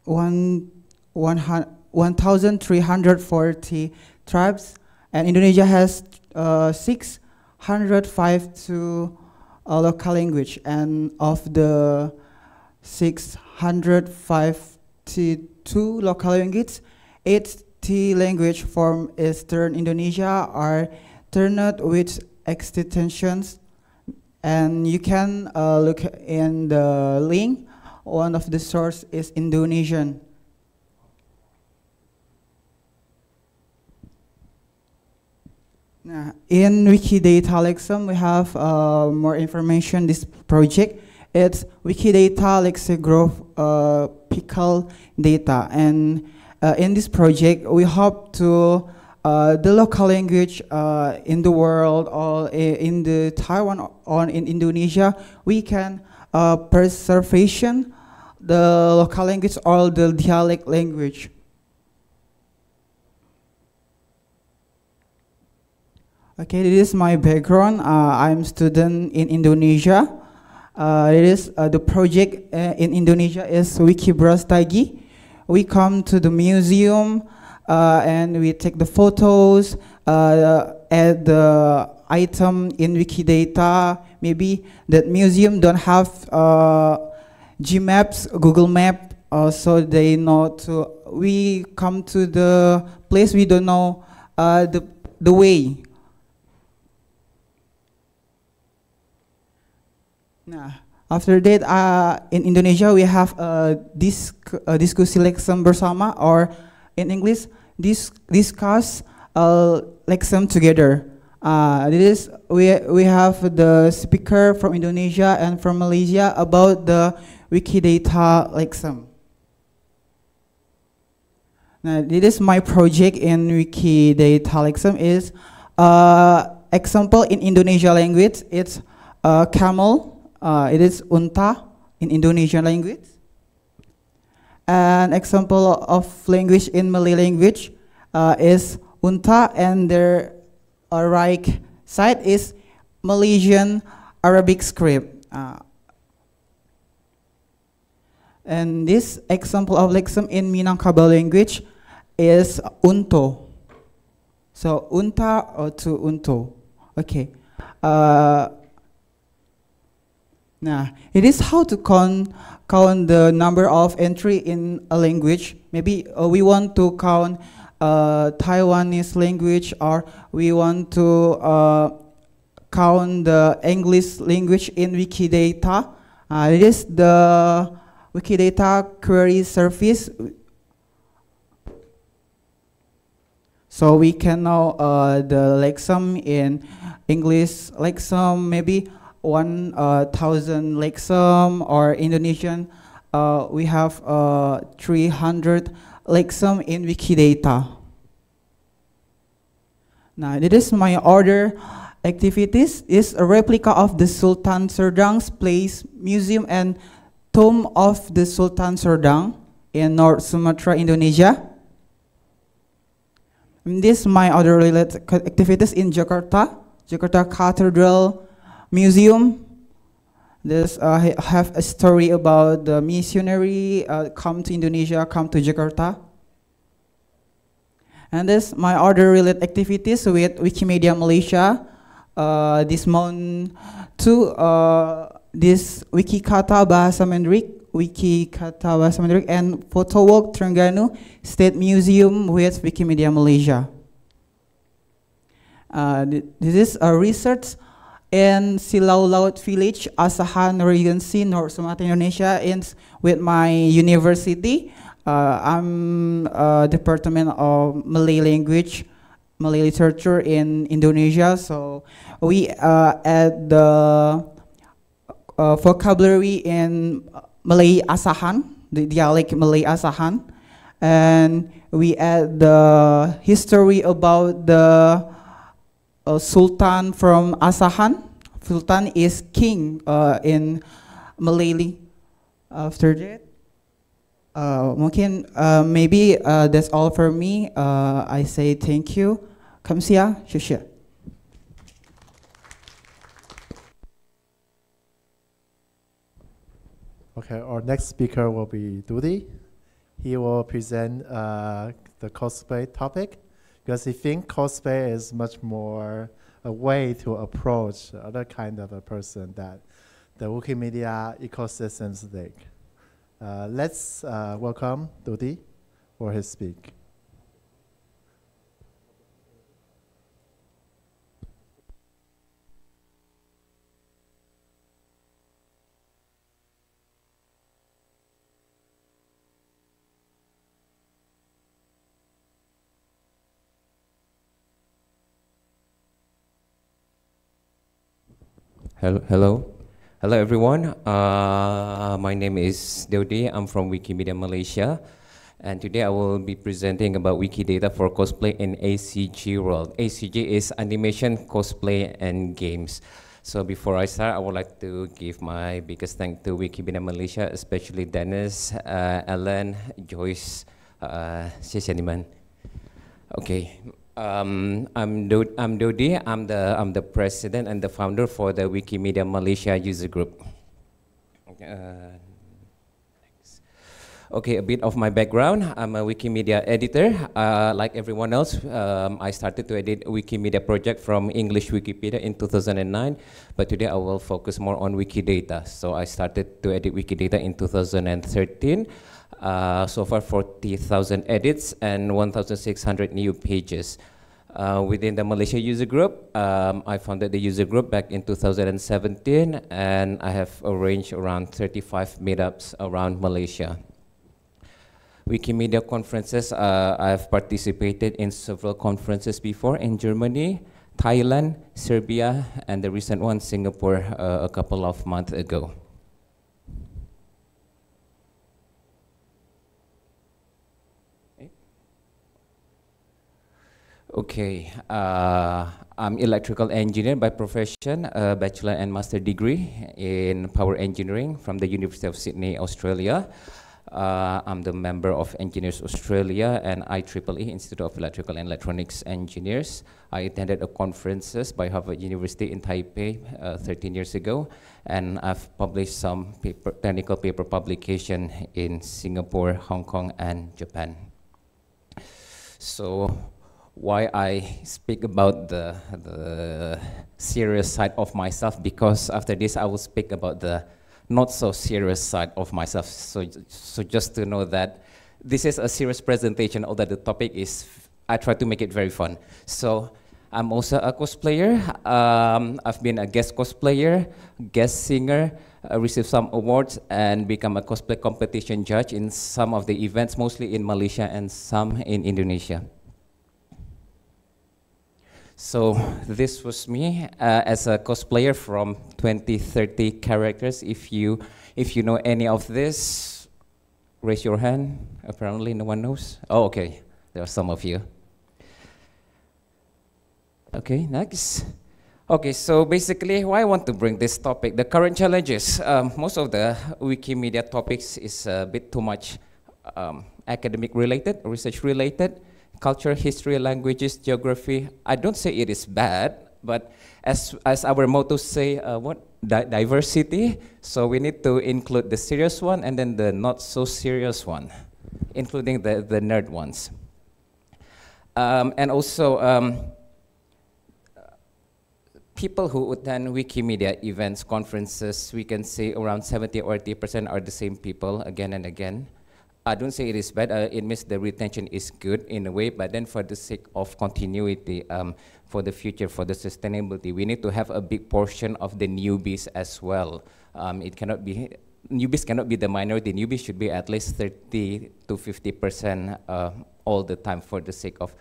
one, one, 1,340 tribes, and Indonesia has uh, 605 to uh, local language, and of the 652 local languages, eight T language from Eastern Indonesia are turned with extensions and you can uh, look in the link. One of the source is Indonesian. Now, in Wikidata Leksem, we have uh, more information. This project, it's Wikidata Lexicograph uh, Pickle data, and uh, in this project, we hope to uh, the local language uh, in the world or in the Taiwan or in Indonesia, we can uh, preservation the local language or the dialect language. Okay, this is my background. Uh, I'm student in Indonesia. Uh, it is uh, the project in Indonesia is Wikibrastagi we come to the museum uh, and we take the photos, uh, add the item in Wikidata. Maybe that museum don't have uh, Gmaps, Google Map, uh, so they know to. We come to the place we don't know uh, the the way. Nah. After that, uh, in Indonesia, we have a, disc, a diskusi leksem bersama, or in English, dis discuss uh, leksem together. Uh, this we we have the speaker from Indonesia and from Malaysia about the Wikidata leksem. Now, this is my project in Wikidata leksem is uh, example in Indonesia language. It's uh, camel uh, it is unta in Indonesian language. An example of language in Malay language uh, is unta, and their uh, right side is Malaysian Arabic script. Uh, and this example of leksem in Minangkabau language is unto. So unta or to unto. Okay. Uh, Nah, it is how to count count the number of entry in a language. Maybe uh, we want to count uh, Taiwanese language, or we want to uh, count the English language in Wikidata. Uh, it is the Wikidata query service. So we can know uh, the leksem in English leksem maybe one uh, thousand Leksem or Indonesian, uh, we have uh, 300 Leksem in Wikidata. Now, this is my order activities is a replica of the Sultan Serdang's place, museum, and tomb of the Sultan Serdang in North Sumatra, Indonesia. And this my other related activities in Jakarta, Jakarta Cathedral Museum. This uh, ha- have a story about the missionary uh, come to Indonesia, come to Jakarta. And this my other related activities with Wikimedia Malaysia. Uh, this month to uh, this Wikikata Bahasa Mandarin, Wikikata Bahasa Mandarin, and Photo Walk Terengganu State Museum with Wikimedia Malaysia. Uh, th- this is a research in Silau Laut Village, Asahan Regency, North Sumatra, Indonesia, in, with my university. Uh, I'm uh, Department of Malay Language, Malay Literature in Indonesia. So we uh, add the uh, vocabulary in Malay Asahan, the dialect Malay Asahan, and we add the history about the uh, Sultan from Asahan. Sultan is king uh, in Malay. After that, uh, mungkin uh, maybe uh, that's all for me. Uh, I say thank you. Kamsia, shusha. Okay, our next speaker will be Dody. He will present uh, the cosplay topic because he think cosplay is much more a way to approach other kind of a person that the Wikimedia ecosystems think. Uh, let's uh, welcome Dody for his speak. Hello. Hello, everyone. Uh, my name is Dody. I'm from Wikimedia Malaysia. And today I will be presenting about Wikidata for cosplay in ACG world. ACG is animation, cosplay, and games. So before I start, I would like to give my biggest thanks to Wikimedia Malaysia, especially Dennis, uh, Alan, Joyce. Uh, Okay um, I'm, Do- I'm Dody. I'm the, I'm the president and the founder for the Wikimedia Malaysia user group. Okay, uh. Okay, a bit of my background. I'm a Wikimedia editor. Uh, like everyone else, um, I started to edit Wikimedia project from English Wikipedia in 2009, but today I will focus more on Wikidata. So I started to edit Wikidata in 2013. Uh, so far 40,000 edits and 1,600 new pages. Uh, within the Malaysia user group, um, I founded the user group back in 2017 and I have arranged around 35 meetups around Malaysia. Wikimedia conferences, uh, I've participated in several conferences before in Germany, Thailand, Serbia, and the recent one, Singapore, uh, a couple of months ago. Okay, uh, I'm electrical engineer by profession, a bachelor and master degree in power engineering from the University of Sydney, Australia. Uh, I'm the member of Engineers Australia and IEEE Institute of Electrical and Electronics Engineers. I attended a conferences by Harvard University in Taipei uh, 13 years ago, and I've published some paper, technical paper publication in Singapore, Hong Kong, and Japan. So why I speak about the, the serious side of myself because after this I will speak about the not so serious side of myself. So, so just to know that this is a serious presentation, although the topic is, I try to make it very fun. So I'm also a cosplayer. Um, I've been a guest cosplayer, guest singer, uh, received some awards and become a cosplay competition judge in some of the events, mostly in Malaysia and some in Indonesia. So this was me uh, as a cosplayer from 20, 30 characters. If you, if you know any of this, raise your hand. Apparently no one knows. Oh, okay. There are some of you. Okay, next. Okay, so basically, why I want to bring this topic, the current challenges. Um, most of the Wikimedia topics is a bit too much um, academic related, research related, culture, history, languages, geography. I don't say it is bad, but as, as our motto say, uh, what Di diversity. So we need to include the serious one and then the not so serious one, including the, the nerd ones. Um, and also, um, people who attend Wikimedia events, conferences, we can say around 70 or 80% are the same people again and again. I don't say it is bad, uh, it means the retention is good in a way, but then for the sake of continuity, um, for the future, for the sustainability, we need to have a big portion of the newbies as well. Um, it cannot be, newbies cannot be the minority, newbies should be at least 30 to 50% uh, all the time for the sake of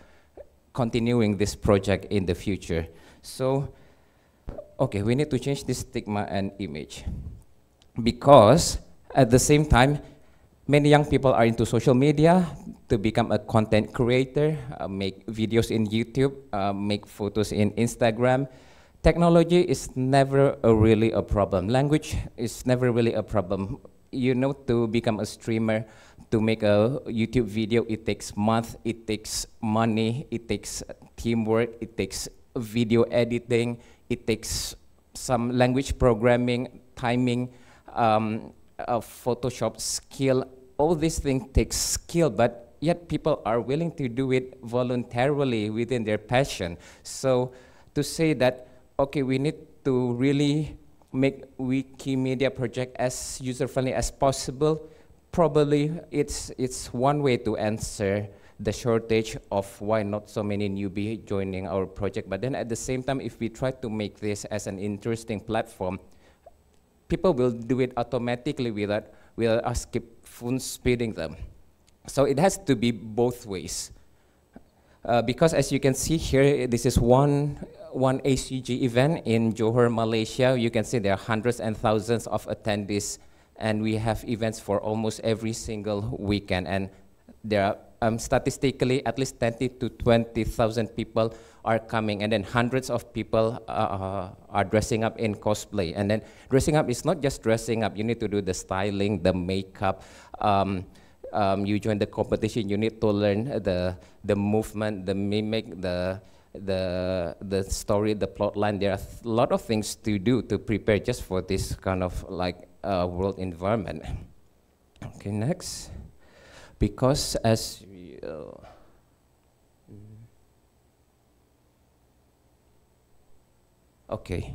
continuing this project in the future. So, okay, we need to change this stigma and image. Because at the same time, Many young people are into social media to become a content creator, uh, make videos in YouTube, uh, make photos in Instagram. Technology is never a really a problem. Language is never really a problem. You know, to become a streamer, to make a YouTube video, it takes months, it takes money, it takes teamwork, it takes video editing, it takes some language programming, timing, um, Photoshop skill, all these things take skill, but yet people are willing to do it voluntarily within their passion. So to say that, okay, we need to really make Wikimedia project as user-friendly as possible, probably it's, it's one way to answer the shortage of why not so many newbies joining our project. But then at the same time, if we try to make this as an interesting platform, people will do it automatically without, without us keep spoon feeding them. So it has to be both ways. Uh, because as you can see here, this is one, one ACG event in Johor, Malaysia. You can see there are hundreds and thousands of attendees, and we have events for almost every single weekend. And there are um, statistically at least 20 to 20,000 people are coming, and then hundreds of people uh, are dressing up in cosplay. And then dressing up is not just dressing up, you need to do the styling, the makeup. Um, um, you join the competition, you need to learn the, the movement, the mimic, the, the, the story, the plot line. There are a lot of things to do to prepare just for this kind of like uh, world environment. Okay, next. Because as uh, Okay.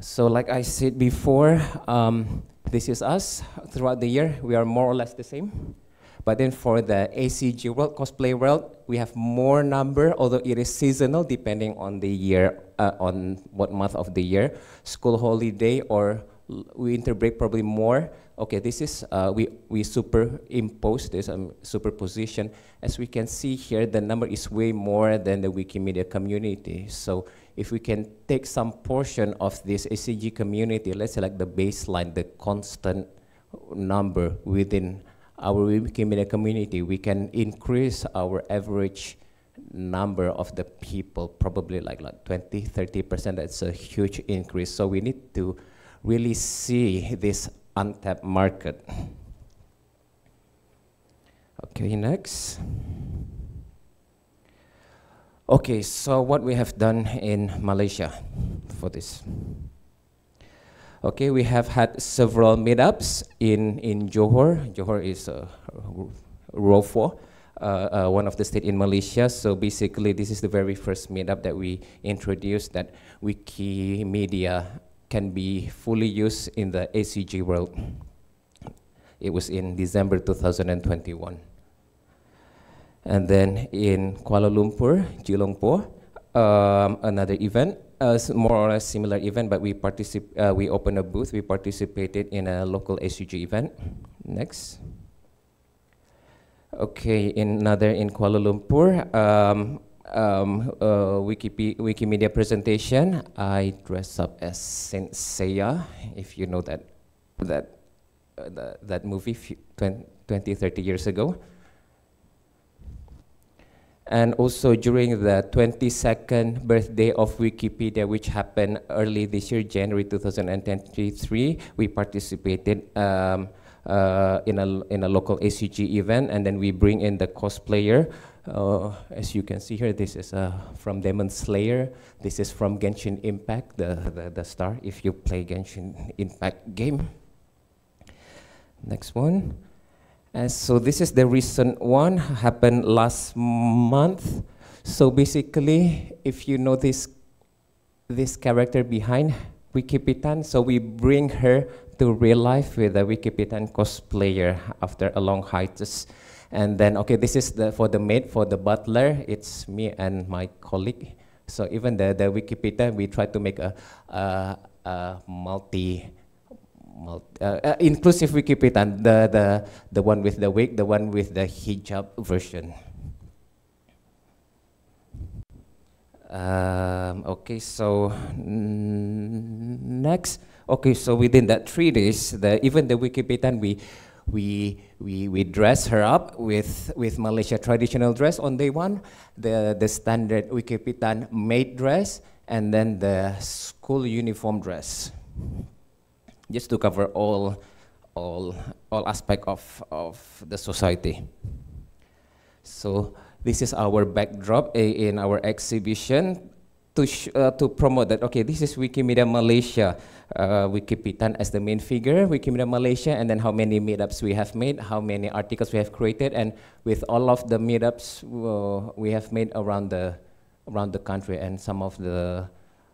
So like I said before, um, this is us. Throughout the year, we are more or less the same. But then for the ACG World, Cosplay World, we have more number, although it is seasonal depending on the year, uh, on what month of the year. School holiday or winter break probably more. Okay, this is, uh, we, we superimpose this um, superposition. As we can see here, the number is way more than the Wikimedia community. So if we can take some portion of this ACG community, let's say like the baseline, the constant number within our Wikimedia community, we can increase our average number of the people, probably like, like 20, 30%. That's a huge increase. So we need to really see this untapped market. Okay, next. Okay, so what we have done in Malaysia for this. Okay, we have had several meetups in, in Johor. Johor is uh, ROFO, uh, uh, one of the state in Malaysia. So basically, this is the very first meetup that we introduced that Wikimedia can be fully used in the ACG world. It was in December 2021. And then in Kuala Lumpur, Jelongpo, um, another event, uh, more or less similar event, but we particip uh, we opened a booth. We participated in a local ACG event. Next. Okay, in another in Kuala Lumpur, um, um, uh, Wikipedia, Wikimedia presentation, I dress up as Saint Seiya, if you know that, that, uh, that movie few, 20, 20, 30 years ago. And also during the 22nd birthday of Wikipedia, which happened early this year, January 2023, we participated um, uh, in, a, in a local ACG event, and then we bring in the cosplayer. Uh, as you can see here, this is uh, from Demon Slayer. This is from Genshin Impact, the, the, the star, if you play Genshin Impact game. Next one. And so this is the recent one, happened last month. So basically, if you know this, this character behind Wikipe-tan, so we bring her to real life with a Wikipe-tan cosplayer after a long hiatus. And then, okay, this is the, for the maid, for the butler, it's me and my colleague. So even the, the Wikipedia, we try to make a, a, a multi, multi uh, uh, inclusive Wikipedia, the, the, the one with the wig, the one with the hijab version. Um, okay, so next. Okay, so within that three days, the, even the Wikipedia, we, we, we, we dress her up with, with Malaysia traditional dress on day one, the, the standard Wikipedia maid dress, and then the school uniform dress, just to cover all, all, all aspect of, of the society. So this is our backdrop eh, in our exhibition to, uh, to promote that, okay, this is Wikimedia Malaysia, uh, Wikipedia as the main figure, Wikimedia Malaysia, and then how many meetups we have made, how many articles we have created, and with all of the meetups uh, we have made around the, around the country, and some of the,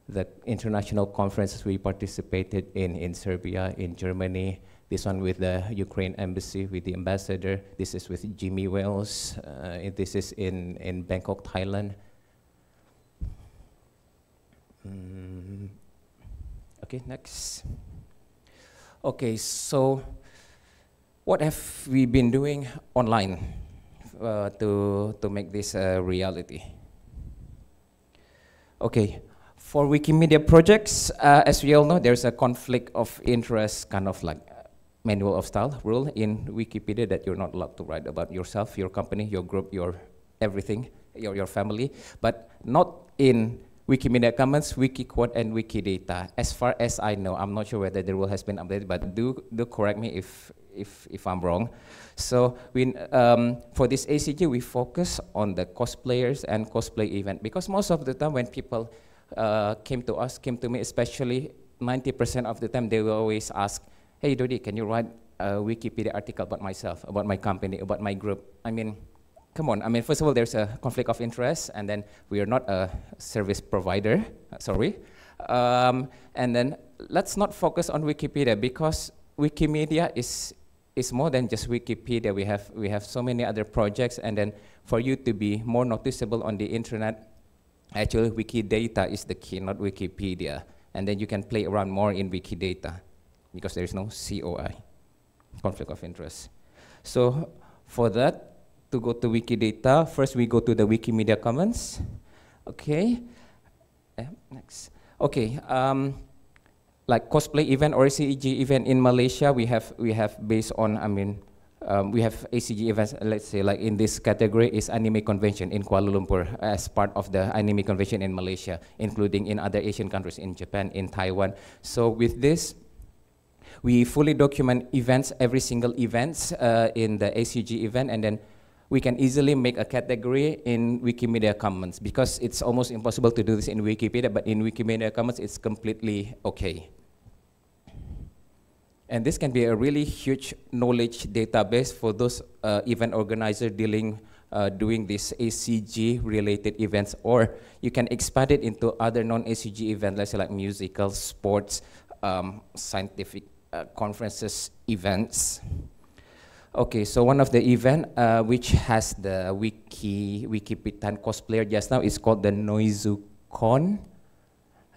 the international conferences we participated in, in Serbia, in Germany, this one with the Ukraine embassy, with the ambassador. This is with Jimmy Wales. Uh, this is in, in Bangkok, Thailand. Mm. Okay, next. Okay, so what have we been doing online uh, to, to make this a reality? Okay, for Wikimedia projects, uh, as we all know, there's a conflict of interest, kind of like manual of style rule in Wikipedia that you're not allowed to write about yourself, your company, your group, your everything, your, your family, but not in Wikimedia Commons, Wikiquote, and Wikidata. As far as I know, I'm not sure whether the rule has been updated, but do, do correct me if, if, if I'm wrong. So we, um, for this ACG, we focus on the cosplayers and cosplay event because most of the time when people uh, came to us, came to me especially, 90% of the time they will always ask, hey Dody, can you write a Wikipedia article about myself, about my company, about my group? I mean, come on. I mean, first of all, there's a conflict of interest, and then we are not a service provider, uh, sorry. Um, and then let's not focus on Wikipedia because Wikimedia is, is more than just Wikipedia. We have, we have so many other projects, and then for you to be more noticeable on the internet, actually Wikidata is the key, not Wikipedia. And then you can play around more in Wikidata because there is no COI, conflict of interest. So for that, to go to Wikidata, first we go to the Wikimedia Commons. Okay. Uh, next. Okay. Um, like cosplay event or ACG event in Malaysia, we have we have based on I mean um, we have ACG events. Let's say like in this category is anime convention in Kuala Lumpur as part of the anime convention in Malaysia, including in other Asian countries in Japan, in Taiwan. So with this. We fully document events, every single events uh, in the ACG event, and then we can easily make a category in Wikimedia Commons because it's almost impossible to do this in Wikipedia, but in Wikimedia Commons it's completely okay. And this can be a really huge knowledge database for those uh, event organizers dealing, uh, doing these ACG related events, or you can expand it into other non-ACG events, let's say like musical, sports, um, scientific uh, conferences, events. Okay, so one of the event uh, which has the wiki Wikipedia cosplayer just now is called the NoizuCon,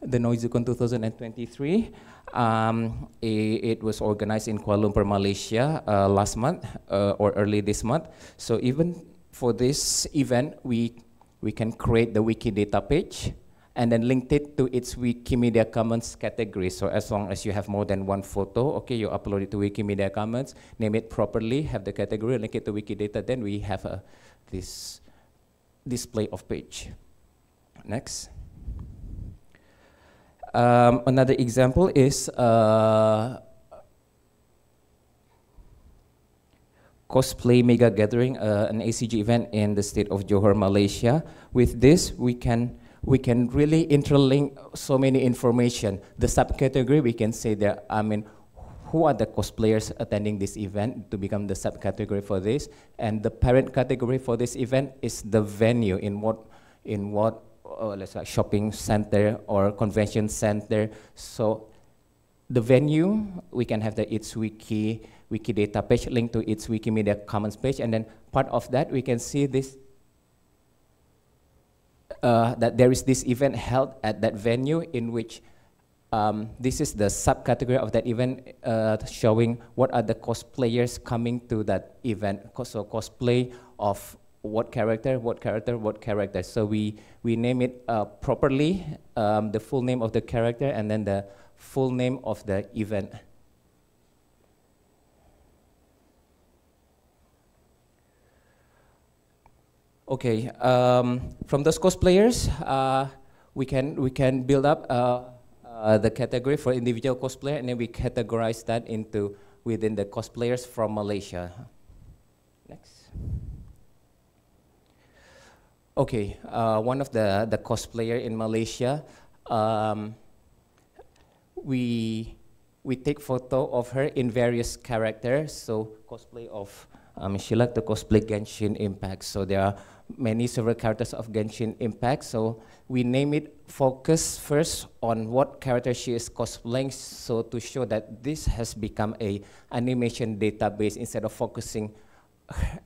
the NoizuCon 2023. Um, it, it, was organized in Kuala Lumpur, Malaysia uh, last month uh, or early this month. So even for this event, we we can create the wiki data page and then linked it to its Wikimedia Commons category. So as long as you have more than one photo, okay, you upload it to Wikimedia Commons, name it properly, have the category, link it to Wikidata, then we have a, this display of page. Next. Um, another example is uh, cosplay mega gathering, uh, an ACG event in the state of Johor, Malaysia. With this, we can we can really interlink so many information. The subcategory, we can say that, I mean, who are the cosplayers attending this event to become the subcategory for this. And the parent category for this event is the venue in what, in what uh, let's say shopping center or convention center. So the venue, we can have the its wiki, Wikidata page linked to its Wikimedia Commons page. And then part of that, we can see this uh, that there is this event held at that venue in which um, this is the subcategory of that event uh, showing what are the cosplayers coming to that event. So cosplay of what character, what character, what character. So we, we name it uh, properly, um, the full name of the character and then the full name of the event. Okay, um, from those cosplayers, uh, we can we can build up uh, uh, the category for individual cosplayer, and then we categorize that into within the cosplayers from Malaysia. Next. Okay, uh, one of the the cosplayer in Malaysia, um, we we take photo of her in various characters. So cosplay of um, she like to cosplay Genshin Impact. So there are many several characters of Genshin Impact. So we name it focus first on what character she is cosplaying. So to show that this has become a animation database instead of focusing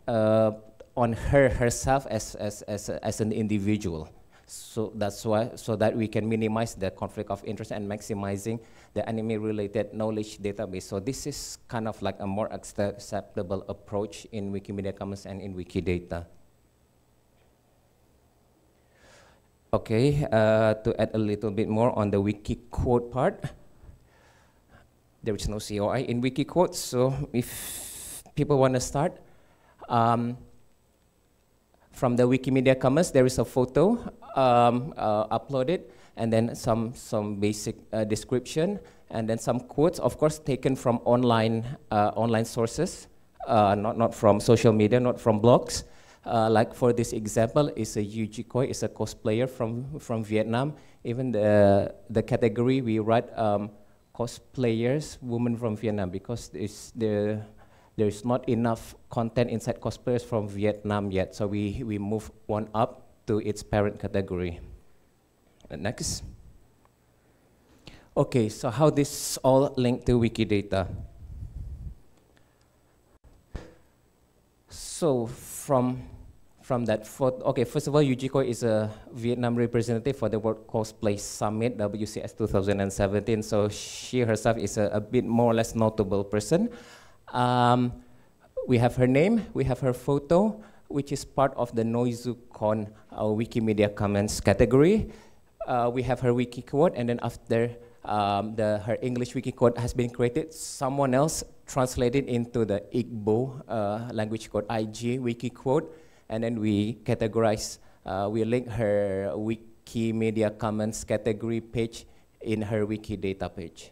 uh, on her herself as, as, as, as an individual. So that's why, so that we can minimize the conflict of interest and maximizing the anime-related knowledge database. So this is kind of like a more acceptable approach in Wikimedia Commons and in Wikidata. Okay, uh, to add a little bit more on the wiki quote part, there is no COI in wiki quotes, so if people want to start, um, from the Wikimedia Commons, there is a photo um, uh, uploaded, and then some, some basic uh, description, and then some quotes, of course, taken from online, uh, online sources, uh, not, not from social media, not from blogs. Uh, like for this example, is a Yuji Koi, is a cosplayer from, from Vietnam. Even the, the category we write um, cosplayers, women from Vietnam, because it's the, there's not enough content inside cosplayers from Vietnam yet. So we, we move one up to its parent category. Next. Okay, so how this all linked to Wikidata? So from from that photo, okay, first of all, Yujiko is a Vietnam representative for the World Cosplay Summit, WCS 2017, so she herself is a, a bit more or less notable person. Um, we have her name, we have her photo, which is part of the NoizuCon uh, Wikimedia Commons category. Uh, we have her wiki quote, and then after um, the, her English wiki quote has been created, someone else translated into the Igbo uh, language code IG wiki quote and then we categorize, uh, we link her Wikimedia Commons category page in her Wikidata page.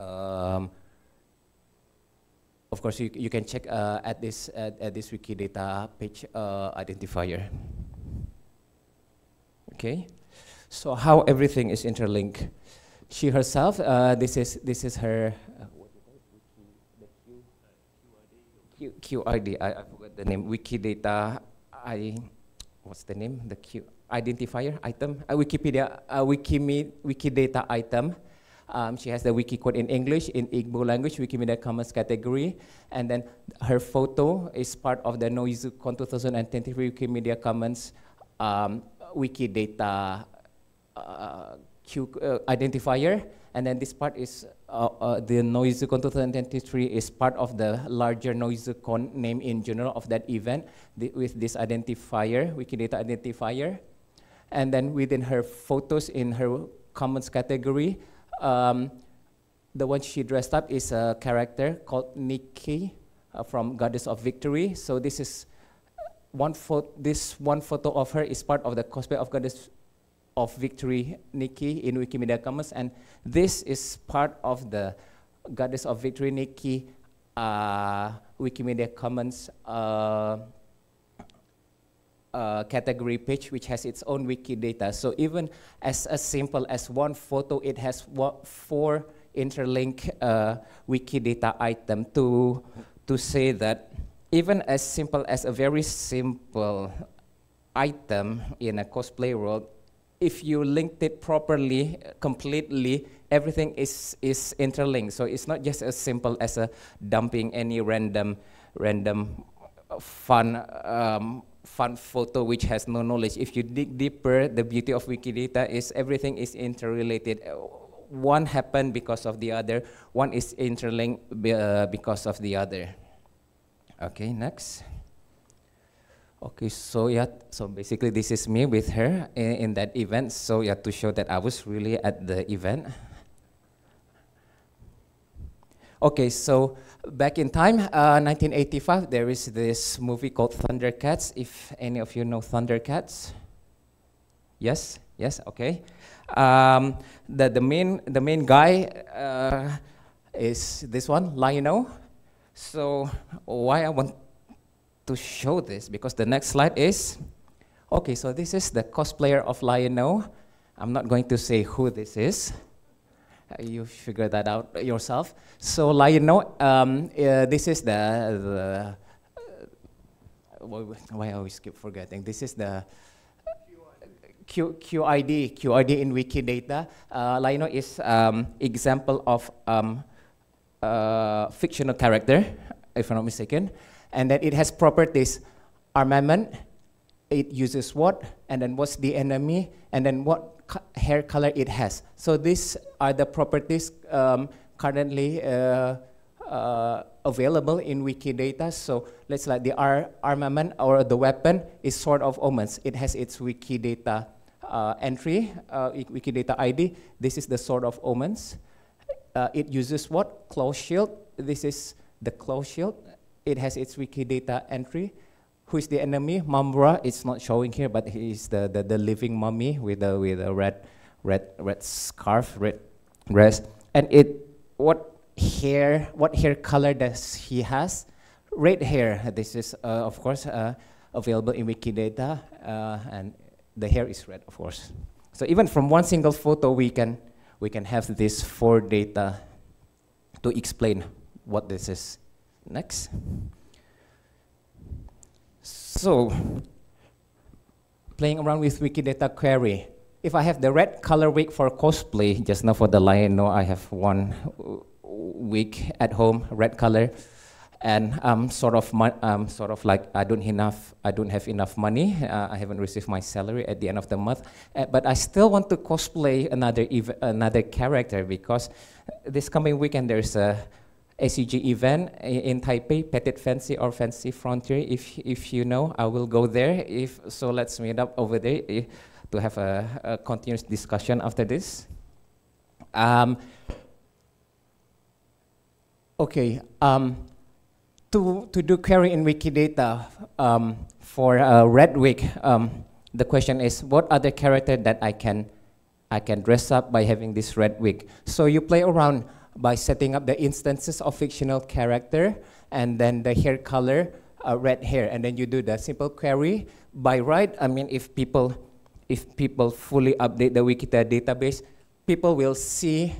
Um, of course, you, you can check uh, at this at, at this Wikidata page uh, identifier. Okay, so how everything is interlinked. She herself, uh, this is this is her. Uh, Q, QID, I, I the name, Wikidata, I, what's the name, the Q, identifier item, a Wikipedia, Wikimi, Wikidata item. Um, she has the wiki quote in English, in Igbo language, Wikimedia Commons category, and then her photo is part of the NoizuCon 2023 Wikimedia Commons um, Wikidata uh, Q uh, identifier, and then this part is uh, uh, the NoizuCon 2023 is part of the larger NoizuCon name in general of that event th with this identifier, Wikidata identifier. And then within her photos in her commons category, um, the one she dressed up is a character called Nikki uh, from Goddess of Victory. So this is one photo, this one photo of her is part of the cosplay of Goddess of Victory Nikki in Wikimedia Commons, and this is part of the Goddess of Victory Nikki uh, Wikimedia Commons uh, uh, category page, which has its own Wikidata. So even as, as simple as one photo, it has four interlink uh, Wikidata item to, to say that even as simple as a very simple item in a cosplay world, if you linked it properly, completely, everything is, is interlinked. So it's not just as simple as a dumping any random, random fun, um, fun photo which has no knowledge. If you dig deeper, the beauty of Wikidata is everything is interrelated. One happened because of the other. One is interlinked uh, because of the other. Okay, next. Okay, so yeah, so basically this is me with her in, in, that event. So yeah, to show that I was really at the event. Okay, so back in time, uh, 1985, there is this movie called Thundercats. If any of you know Thundercats, yes, yes, okay. Um, the the main the main guy uh, is this one, Lion-O. So why I want to show this because the next slide is, okay, so this is the cosplayer of Lion-O. I'm not going to say who this is. Uh, you figure that out yourself. So Lion-O, um, uh, this is the, the uh, why I always keep forgetting. This is the Q, QID, QID in Wikidata. Uh, Lion-O is um, example of um, uh, fictional character, if I'm not mistaken and then it has properties armament, it uses what, and then what's the enemy, and then what hair color it has. So these are the properties um, currently uh, uh, available in Wikidata. So let's like the ar armament or the weapon is Sword of Omens. It has its Wikidata uh, entry, uh, Wikidata ID. This is the Sword of Omens. Uh, it uses what? Claw shield. This is the claw shield it has its Wikidata entry. Who is the enemy? Mumm-Ra. It's not showing here, but he is the, the, the living mummy with a, with a red, red, red scarf, red dress. And it, what hair, what hair color does he has? Red hair. This is, uh, of course, uh, available in Wikidata, uh, and the hair is red, of course. So even from one single photo, we can, we can have this four data to explain what this is. Next. So, playing around with Wikidata query. If I have the red color wig for cosplay, just now for the lion, no, I have one wig at home, red color, and I'm sort of, um, sort of like I don't enough, I don't have enough money. Uh, I haven't received my salary at the end of the month, uh, but I still want to cosplay another another character because this coming weekend there's a ACG event in Taipei, Petit Fancy or Fancy Frontier. If, if you know, I will go there. If so, let's meet up over there if, to have a, a, continuous discussion after this. Um, okay, um, to, to do query in Wikidata um, for uh, Red Week, um, the question is, what other character that I can, I can dress up by having this red wig? So you play around by setting up the instances of fictional character and then the hair color, uh, red hair, and then you do the simple query. By right, I mean if people, if people fully update the Wikidata database, people will see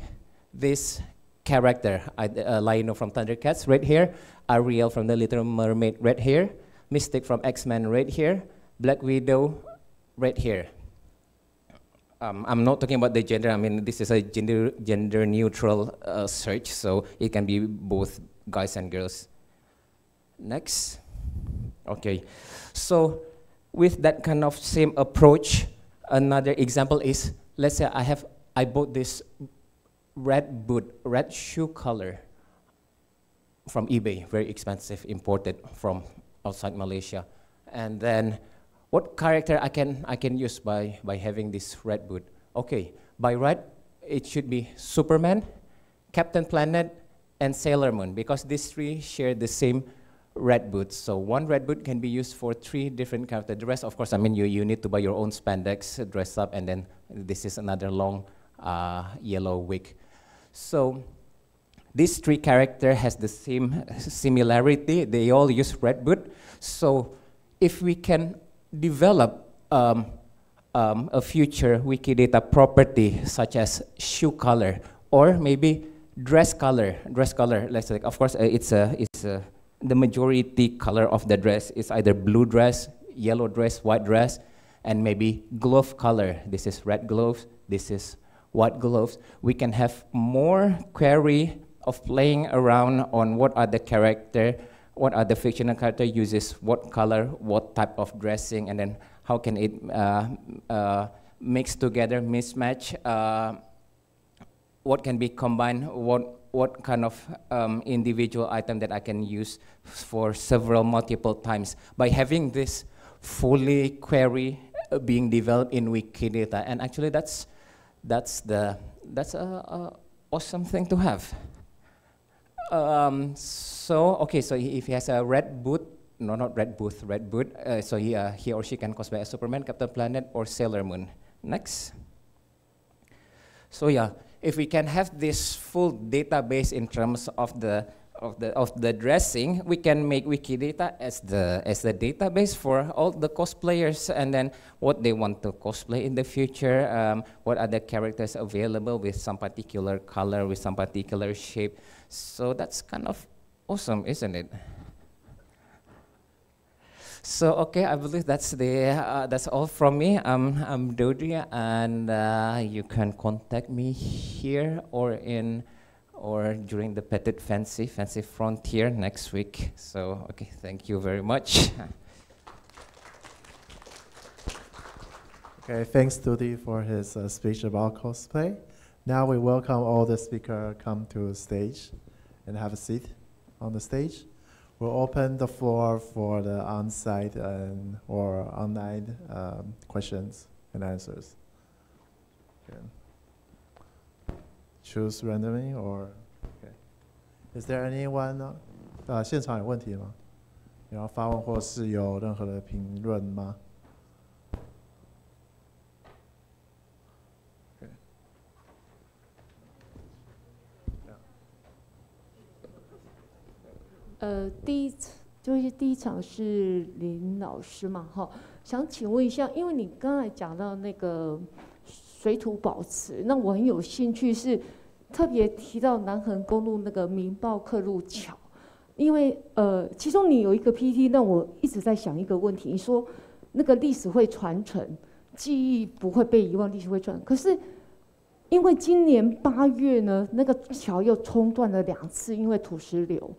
this character, uh, Lion-O from Thundercats, red hair, Ariel from The Little Mermaid, red hair, Mystique from X-Men, red hair, Black Widow, red hair. Um, I'm not talking about the gender. I mean, this is a gender gender neutral uh, search, so it can be both guys and girls. Next. Okay. So with that kind of same approach, another example is let's say I have I bought this red boot, red shoe color from eBay, very expensive, imported from outside Malaysia. And then what character I can, I can use by, by having this red boot? Okay, by red, it should be Superman, Captain Planet, and Sailor Moon, because these three share the same red boots. So one red boot can be used for three different characters. The rest, of course, I mean, you, you need to buy your own spandex, dress up, and then this is another long uh, yellow wig. So these three characters has the same similarity. They all use red boot. So if we can develop um, um, a future Wikidata property such as shoe color or maybe dress color, dress color, let's say, of course, uh, it's a, it's a the majority color of the dress is either blue dress, yellow dress, white dress, and maybe glove color. This is red gloves, this is white gloves. We can have more query of playing around on what are the character, what are the fictional character uses what color, what type of dressing, and then how can it uh, uh, mix together, mismatch, uh, what can be combined, what what kind of um, individual item that I can use for several multiple times by having this fully query uh, being developed in Wikidata. And actually that's, that's, the, that's a, a awesome thing to have. Um, so, okay, so if he has a red boot, no, not red booth, red boot, uh, so he, uh, he or she can cosplay as Superman, Captain Planet, or Sailor Moon. Next. So yeah, if we can have this full database in terms of the of the of the dressing, we can make Wikidata as the as the database for all the cosplayers, and then what they want to cosplay in the future, um, what are the characters available with some particular color, with some particular shape. So that's kind of awesome, isn't it? So okay, I believe that's the uh, that's all from me. I'm I'm Dody, and uh, you can contact me here or in or during the Petit Fancy Fancy Frontier next week. So okay, thank you very much. Okay, thanks Dody for his uh, speech about cosplay. Now we welcome all the speaker come to the stage and have a seat on the stage. We'll open the floor for the on-site and or online um, questions and answers. Okay. Choose randomly or. Is there anyone 呃、现场有问题吗？你要发问或是有任何的评论吗？呃，第一就是第一场是林老师嘛，哈，想请问一下，因为你刚才讲到那个水土保持，那我很有兴趣，是特别提到南横公路那个民报客路桥，因为呃，其中你有一个 PPT，那我一直在想一个问题，你说那个历史会传承，记忆不会被遗忘，历史会传，可是因为今年八月呢，那个桥又冲断了两次，因为土石流。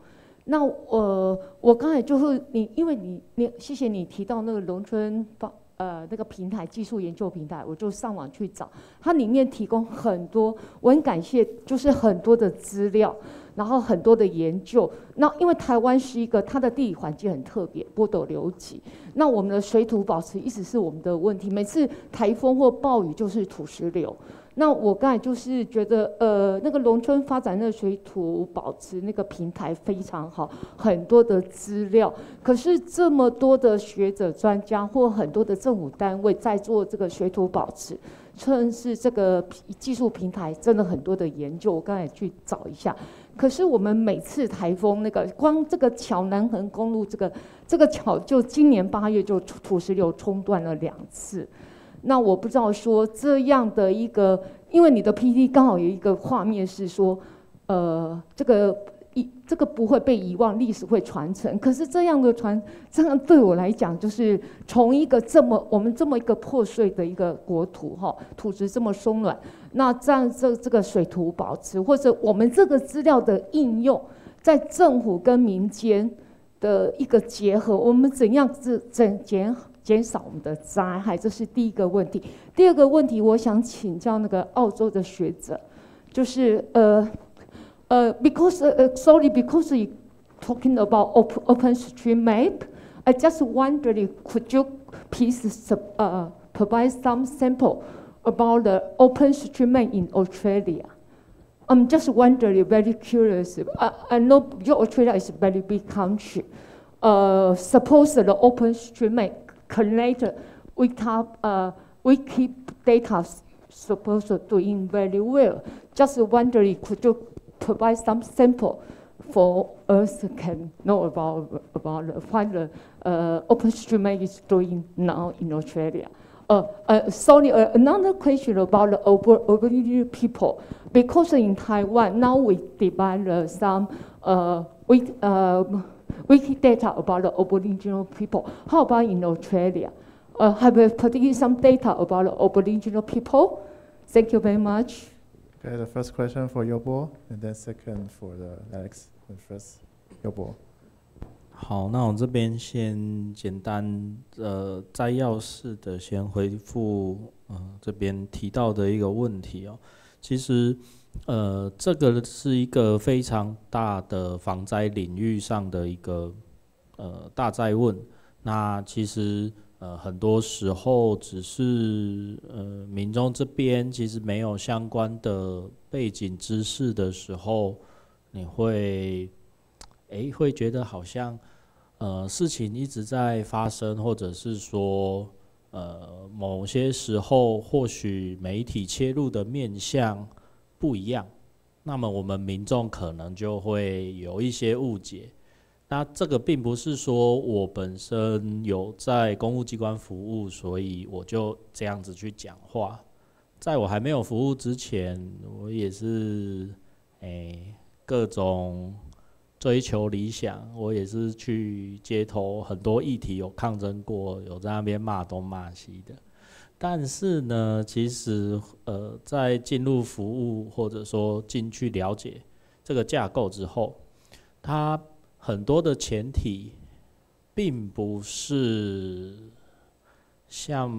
那我我刚才就是你，因为你你谢谢你提到那个农村方呃那个平台技术研究平台，我就上网去找，它里面提供很多，我很感谢，就是很多的资料，然后很多的研究。那因为台湾是一个它的地理环境很特别，波陡流急，那我们的水土保持一直是我们的问题，每次台风或暴雨就是土石流。那我刚才就是觉得，呃，那个农村发展那个水土保持那个平台非常好，很多的资料。可是这么多的学者专家或很多的政府单位在做这个水土保持，甚至这个技术平台，真的很多的研究。我刚才去找一下，可是我们每次台风那个，光这个桥南横公路这个这个桥，就今年八月就土石流冲断了两次。那我不知道说这样的一个，因为你的 PPT 刚好有一个画面是说，呃，这个一这个不会被遗忘，历史会传承。可是这样的传，这样对我来讲，就是从一个这么我们这么一个破碎的一个国土哈，土质这么松软，那这样这这个水土保持，或者我们这个资料的应用，在政府跟民间。的一个结合，我们怎样子减减减少我们的灾害，这是第一个问题。第二个问题，我想请教那个澳洲的学者，就是呃呃，because 呃，sorry，because you talking about open OpenStreetMap，I just wondered could you please uh provide some sample about the OpenStreetMap in Australia? I'm just wondering, very curious. I, I know your Australia is a very big country. Uh, suppose the OpenStreetMap connect with uh, wiki data supposed to doing very well. Just wondering, could you provide some sample for us can know about about what the uh, OpenStreetMap is doing now in Australia? Uh, uh, sorry, uh, another question about the Aboriginal people. Because in Taiwan, now we develop some uh, wiki, uh, wiki data about the Aboriginal people. How about in Australia? Uh, have you particularly some data about the Aboriginal people? Thank you very much. Okay, the first question for Yobo, and then second for the Alex. And first, Yobo. 好，那我这边先简单呃摘要式的先回复呃这边提到的一个问题哦。其实 呃这个是一个非常大的防灾领域上的一个呃大灾问。那其实呃很多时候只是呃民众这边其实没有相关的背景知识的时候，你会。诶，会觉得好像，呃，事情一直在发生，或者是说，呃，某些时候或许媒体切入的面向不一样，那么我们民众可能就会有一些误解。那这个并不是说我本身有在公务机关服务，所以我就这样子去讲话。在我还没有服务之前，我也是，诶，各种。追求理想，我也是去街头很多议题有抗争过，有在那边骂东骂西的。但是呢，其实呃，在进入服务或者说进去了解这个架构之后，它很多的前提，并不是像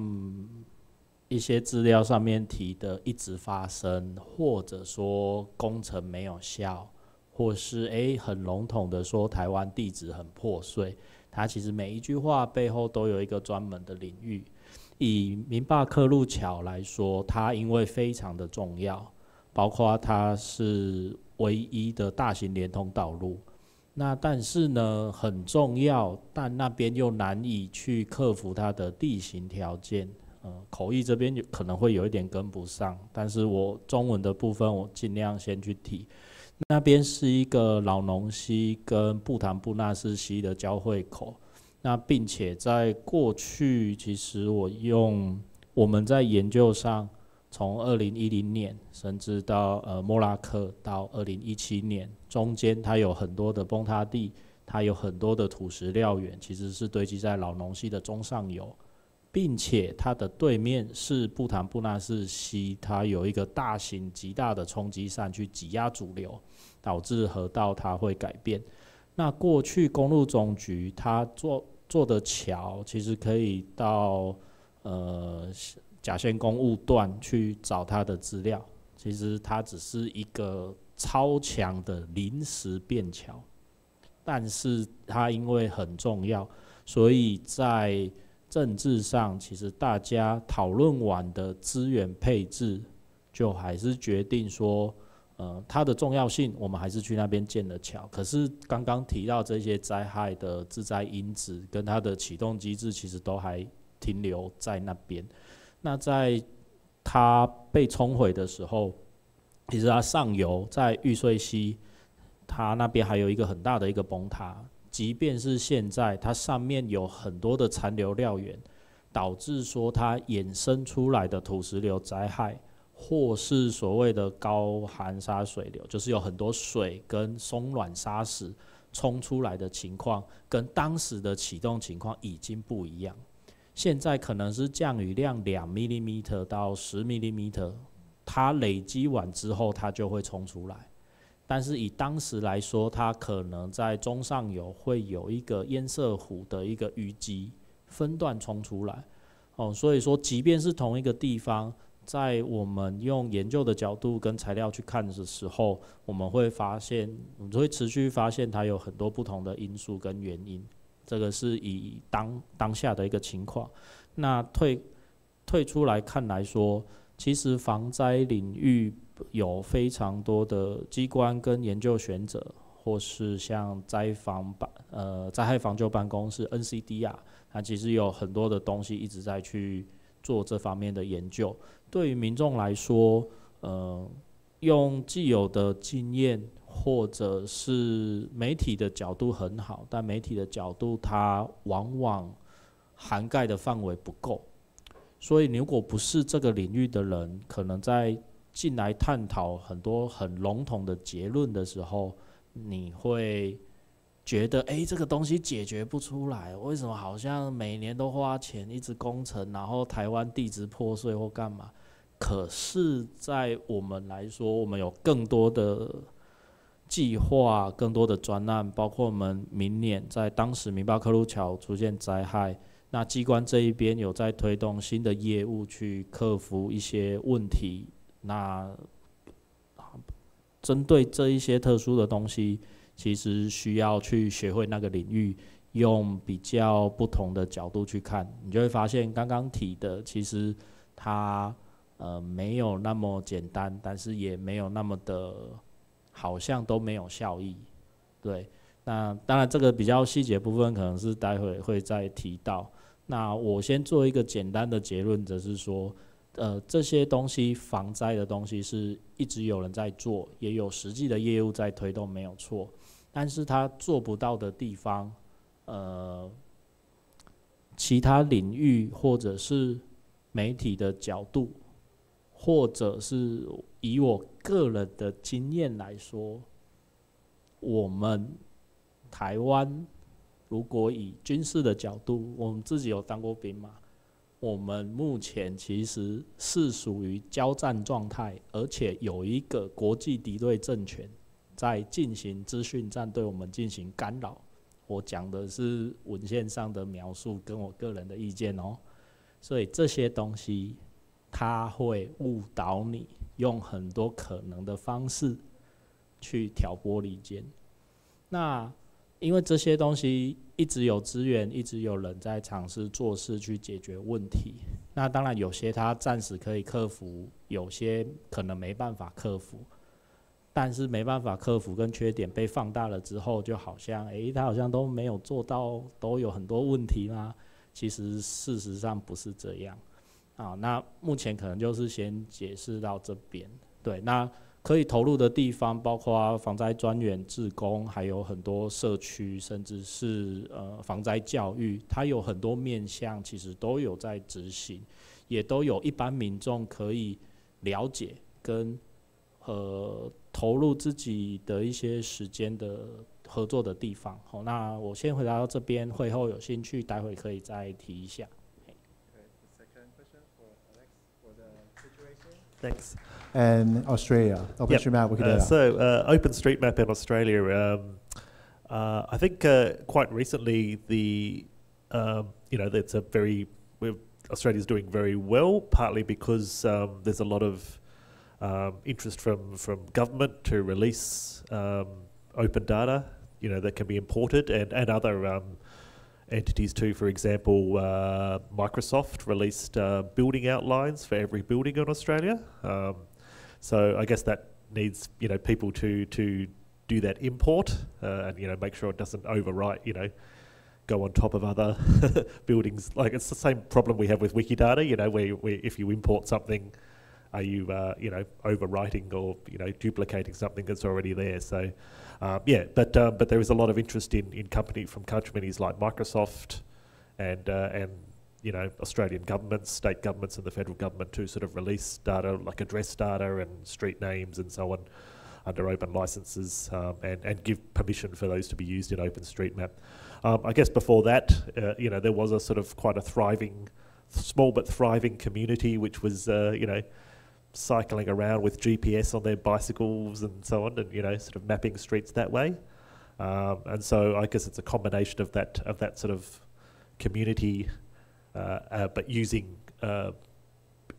一些资料上面提的一直发生，或者说工程没有效。或是诶很笼统的说台湾地址很破碎，它其实每一句话背后都有一个专门的领域。以明坝克路桥来说，它因为非常的重要，包括它是唯一的大型连通道路。那但是呢很重要，但那边又难以去克服它的地形条件。呃，口译这边可能会有一点跟不上，但是我中文的部分我尽量先去提。那边是一个老农溪跟布坦布纳斯溪的交汇口，那并且在过去，其实我用我们在研究上，从二零一零年甚至到呃莫拉克到二零一七年中间，它有很多的崩塌地，它有很多的土石料源，其实是堆积在老农溪的中上游。并且它的对面是布坦布纳斯溪，它有一个大型极大的冲击扇去挤压主流，导致河道它会改变。那过去公路总局它做做的桥，其实可以到呃甲线公务段去找他的资料。其实它只是一个超强的临时便桥，但是它因为很重要，所以在政治上，其实大家讨论完的资源配置，就还是决定说，呃，它的重要性，我们还是去那边建了桥。可是刚刚提到这些灾害的自灾因子跟它的启动机制，其实都还停留在那边。那在它被冲毁的时候，其实它上游在玉穗溪，它那边还有一个很大的一个崩塌。即便是现在，它上面有很多的残留料源，导致说它衍生出来的土石流灾害，或是所谓的高含沙水流，就是有很多水跟松软沙石冲出来的情况，跟当时的启动情况已经不一样。现在可能是降雨量两 millimeter 到十 millimeter，它累积完之后，它就会冲出来。但是以当时来说，它可能在中上游会有一个堰塞湖的一个淤积分段冲出来，哦，所以说即便是同一个地方，在我们用研究的角度跟材料去看的时候，我们会发现，我们会持续发现它有很多不同的因素跟原因。这个是以当当下的一个情况。那退退出来看来说，其实防灾领域有非常多的机关跟研究学者，或是像灾防办呃灾害防救办公室 NCDR，它其实有很多的东西一直在去做这方面的研究。对于民众来说，呃，用既有的经验。或者是媒体的角度很好，但媒体的角度它往往涵盖的范围不够，所以如果不是这个领域的人，可能在进来探讨很多很笼统的结论的时候，你会觉得，哎，这个东西解决不出来，为什么好像每年都花钱一直工程，然后台湾地质破碎或干嘛？可是，在我们来说，我们有更多的。计划更多的专案，包括我们明年在当时明巴克鲁桥出现灾害，那机关这一边有在推动新的业务去克服一些问题。那针对这一些特殊的东西，其实需要去学会那个领域，用比较不同的角度去看，你就会发现刚刚提的其实它呃没有那么简单，但是也没有那么的。好像都没有效益，对。那当然，这个比较细节部分可能是待会会再提到。那我先做一个简单的结论，则是说，呃，这些东西防灾的东西是一直有人在做，也有实际的业务在推动，没有错。但是他做不到的地方，呃，其他领域或者是媒体的角度。或者是以我个人的经验来说，我们台湾如果以军事的角度，我们自己有当过兵嘛？我们目前其实是属于交战状态，而且有一个国际敌对政权在进行资讯战，对我们进行干扰。我讲的是文献上的描述，跟我个人的意见哦。所以这些东西。他会误导你，用很多可能的方式去挑拨离间。那因为这些东西一直有资源，一直有人在尝试做事去解决问题。那当然有些他暂时可以克服，有些可能没办法克服。但是没办法克服跟缺点被放大了之后，就好像诶，他好像都没有做到，都有很多问题吗？其实事实上不是这样。啊，那目前可能就是先解释到这边。对，那可以投入的地方包括防灾专员、志工，还有很多社区，甚至是呃防灾教育，它有很多面向，其实都有在执行，也都有一般民众可以了解跟呃投入自己的一些时间的合作的地方。好，那我先回答到这边，会后有兴趣，待会可以再提一下。Thanks. And Australia, OpenStreetMap, yep. Uh, so uh, OpenStreetMap in Australia, um, uh, I think uh, quite recently the, um, you know, that's a very, Australia's doing very well, partly because um, there's a lot of um, interest from, from government to release um, open data, you know, that can be imported and, and other um, entities too. For example, uh, Microsoft released uh, building outlines for every building in Australia. Um, so I guess that needs you know people to to do that import uh, and you know make sure it doesn't overwrite you know go on top of other buildings. Like it's the same problem we have with Wikidata. You know, where, where if you import something. Are you, uh, you know, overwriting or you know duplicating something that's already there? So, um, yeah, but um, but there is a lot of interest in, in company from companies like Microsoft and uh, and you know Australian governments, state governments, and the federal government to sort of release data like address data and street names and so on under open licenses um, and and give permission for those to be used in OpenStreetMap. Um, I guess before that, uh, you know, there was a sort of quite a thriving, small but thriving community, which was uh, you know cycling around with GPS on their bicycles and so on, and you know, sort of mapping streets that way. Um, and so I guess it's a combination of that of that sort of community, uh, uh, but using uh,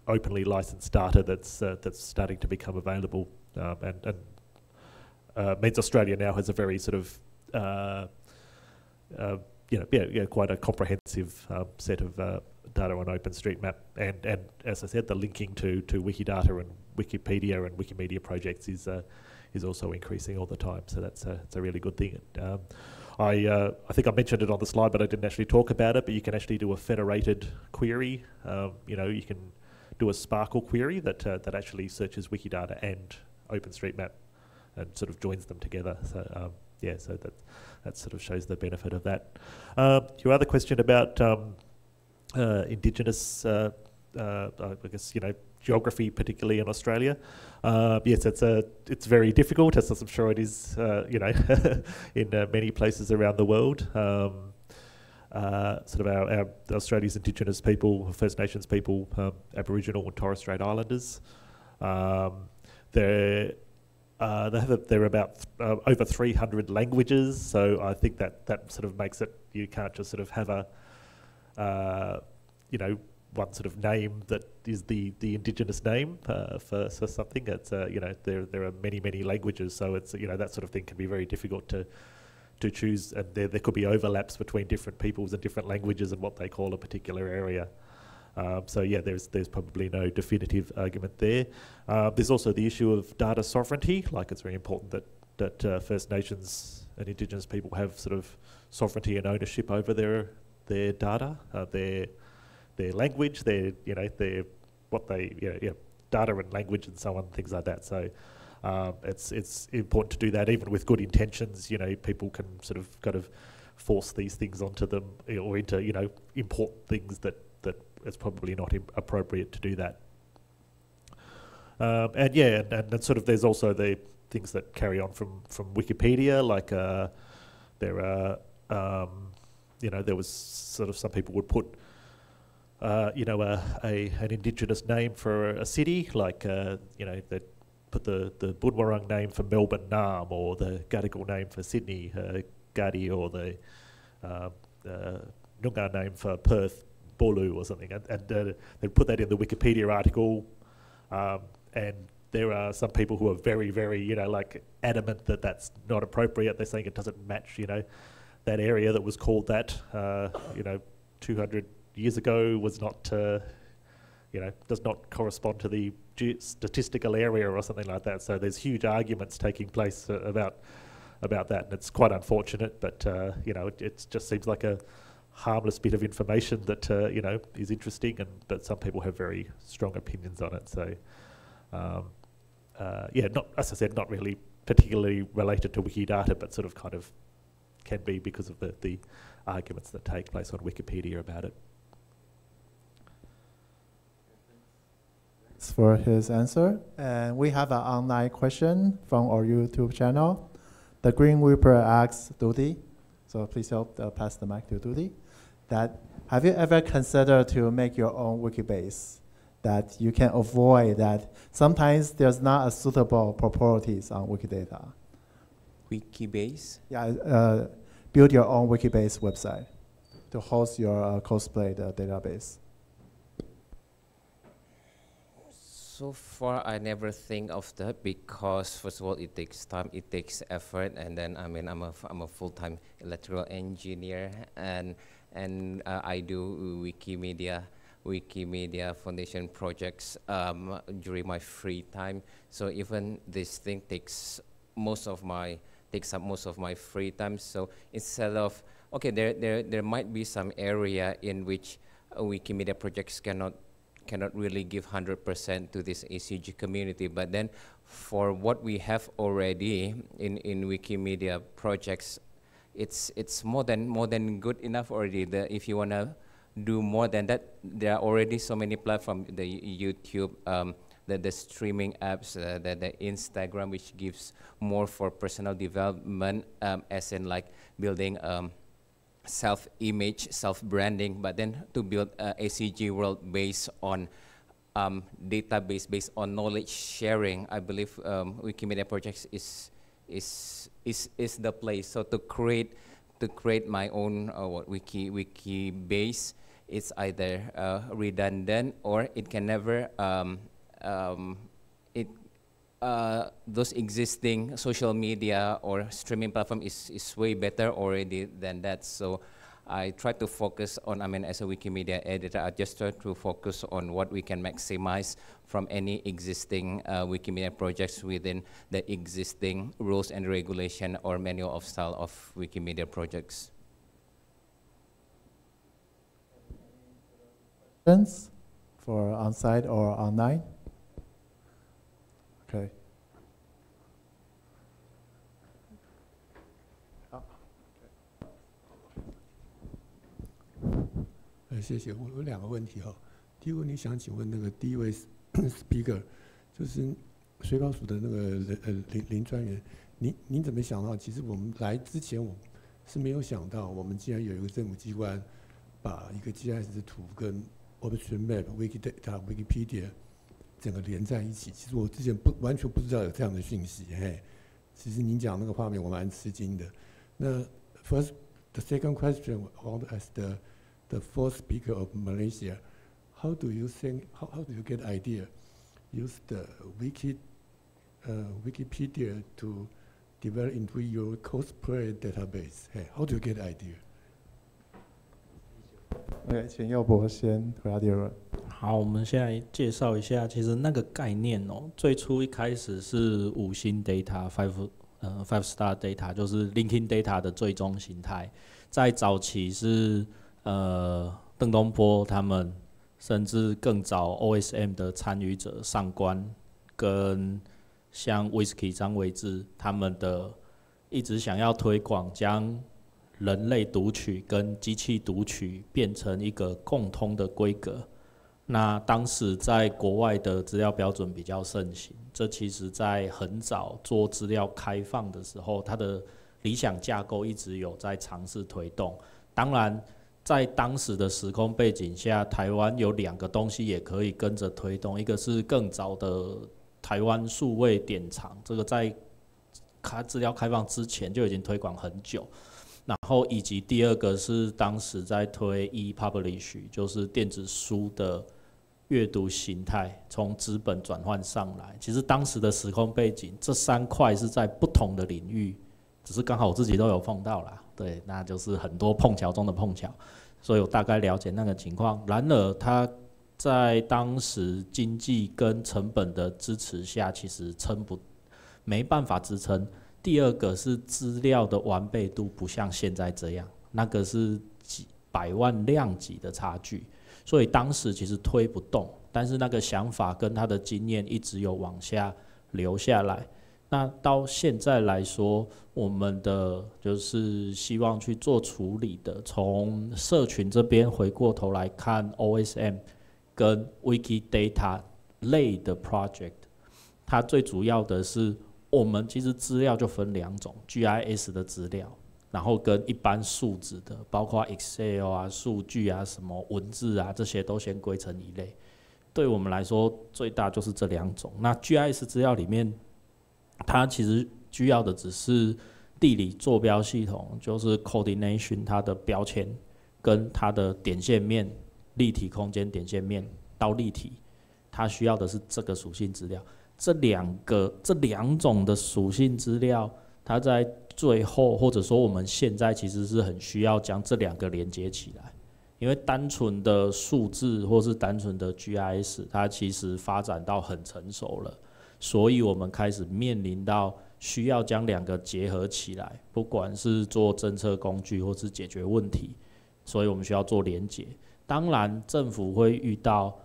openly licensed data that's uh, that's starting to become available, um, and, and uh, means Australia now has a very sort of uh, you know, yeah, yeah, quite a comprehensive um, set of data on OpenStreetMap, and and as I said, the linking to to Wikidata and Wikipedia and Wikimedia projects is uh, is also increasing all the time. So that's a, it's a really good thing. Um, I uh, I think I mentioned it on the slide, but I didn't actually talk about it. But you can actually do a federated query. Um, you know, you can do a SPARQL query that uh, that actually searches Wikidata and OpenStreetMap and sort of joins them together. So um, yeah, so that that sort of shows the benefit of that. Uh, your other question about um, indigenous, uh, uh, I guess you know geography, particularly in Australia. Uh, yes, it's a it's very difficult, as I'm sure it is, uh, you know, in many places around the world. Um, uh, sort of our, our, Australia's Indigenous people, First Nations people, um, Aboriginal and Torres Strait Islanders. Um, they're uh, they have a, they're about uh, over 300 languages, so I think that that sort of makes it you can't just sort of have a uh, you know one sort of name that is the the indigenous name uh, for, for something. It's uh, you know there there are many many languages, so it's you know that sort of thing can be very difficult to to choose, and there there could be overlaps between different peoples and different languages and what they call a particular area. Um, so yeah, there's there's probably no definitive argument there. Uh, there's also the issue of data sovereignty. Like it's very important that that uh, First Nations and Indigenous people have sort of sovereignty and ownership over their their data, uh, their their language, their you know their what they you know, yeah, data and language and so on, things like that. So. Um, it's it's important to do that, even with good intentions. You know, people can sort of kind of force these things onto them, or into you know import things that that it's probably not appropriate to do that. Um, and yeah, and, and, and, sort of there's also the things that carry on from, from Wikipedia, like uh, there are, um, you know, there was sort of some people would put, uh, you know, a, a, an indigenous name for a city, like, uh, you know, they put the, the Boonwurrung name for Melbourne, Naarm or the Gadigal name for Sydney, uh, Gadi, or the uh, uh, Noongar name for Perth, Boorloo or something, and, and uh, they put that in the Wikipedia article. Um, and there are some people who are very, very, you know, like adamant that that's not appropriate. They're saying it doesn't match, you know, that area that was called that, uh, you know, 200 years ago was not, uh, you know, does not correspond to the statistical area or something like that. So there's huge arguments taking place uh, about about that, and it's quite unfortunate. But uh, you know, it, it just seems like a harmless bit of information that uh, you know is interesting, and but some people have very strong opinions on it. So, um, uh, yeah, not as I said, not really particularly related to Wikidata, but sort of kind of can be because of the the arguments that take place on Wikipedia about it. Thanks for his answer. And we have an online question from our YouTube channel. The Green Reaper asks Dody, so please help uh, pass the mic to Dody that have you ever considered to make your own Wikibase that you can avoid that sometimes there's not a suitable properties on Wikidata? Wikibase? Yeah, uh, build your own Wikibase website to host your uh, cosplay database. So far, I never think of that because first of all, it takes time, it takes effort, and then I mean, I'm a, I'm a full-time electrical engineer, and and uh, I do Wikimedia Wikimedia Foundation projects um, during my free time. So even this thing takes most of my takes up most of my free time. So instead of okay, there there there might be some area in which uh, Wikimedia projects cannot cannot really give 100% to this ACG community, but then for what we have already in in Wikimedia projects, it's it's more than more than good enough already. The, if you wanna do more than that, there are already so many platforms, the YouTube, um, the, the streaming apps, uh, the, the Instagram, which gives more for personal development, um, as in like building um, self-image, self-branding, but then to build uh, ACG world based on um, database based on knowledge sharing, I believe um, Wikimedia projects is is is is the place. So to create to create my own uh, what wiki wiki base, it's either uh, redundant or it can never um, um, it uh, those existing social media or streaming platform is, is way better already than that. So I try to focus on, I mean, as a Wikimedia editor, I just try to focus on what we can maximize from any existing uh, Wikimedia projects within the existing rules and regulation or manual of style of Wikimedia projects. Questions for on-site or online? Okay. 呃，谢谢。我有两个问题哈。第一个问题想请问那个第一位 speaker，就是水保署的那个呃林林专员，您您怎么想到？其实我们来之前我是没有想到，我们竟然有一个政府机关把一个 GIS 的图跟 OpenStreetMap、Wikidata、Wikipedia 整个连在一起。其实我之前不完全不知道有这样的讯息，嘿。其实您讲那个画面我蛮吃惊的。那 first the second question I want as the the fourth speaker of Malaysia, how do you think, how, how do you get idea? Use the Wiki, uh, Wikipedia to develop into your cosplay database. Hey, how do you get idea? OK，请耀博先回答第二个。好，我们现在介绍一下，其实那个概念哦，最初一开始是五星 data five 呃 five star data，就是 linking data 的最终形态，在早期是。呃，邓东波他们，甚至更早 OSM 的参与者上官，跟像 Whisky 张维志他们的，一直想要推广将人类读取跟机器读取变成一个共通的规格。那当时在国外的资料标准比较盛行，这其实在很早做资料开放的时候，它的理想架构一直有在尝试推动。当然。在当时的时空背景下，台湾有两个东西也可以跟着推动，一个是更早的台湾数位典藏，这个在开资料开放之前就已经推广很久，然后以及第二个是当时在推 e-publish，就是电子书的阅读形态从资本转换上来。其实当时的时空背景，这三块是在不同的领域，只是刚好我自己都有碰到了。对，那就是很多碰巧中的碰巧，所以我大概了解那个情况。然而，他在当时经济跟成本的支持下，其实撑不，没办法支撑。第二个是资料的完备度不像现在这样，那个是几百万量级的差距，所以当时其实推不动。但是那个想法跟他的经验一直有往下留下来。那到现在来说，我们的就是希望去做处理的，从社群这边回过头来看，OSM 跟 Wikidata 类的 project，它最主要的是，我们其实资料就分两种，GIS 的资料，然后跟一般数字的，包括 Excel 啊、数据啊、什么文字啊，这些都先归成一类。对我们来说，最大就是这两种。那 GIS 资料里面。它其实需要的只是地理坐标系统，就是 coordination 它的标签跟它的点线面、立体空间点线面到立体，它需要的是这个属性资料。这两个这两种的属性资料，它在最后或者说我们现在其实是很需要将这两个连接起来，因为单纯的数字或是单纯的 GIS，它其实发展到很成熟了。所以我们开始面临到需要将两个结合起来，不管是做政策工具或是解决问题，所以我们需要做连接。当然，政府会遇到，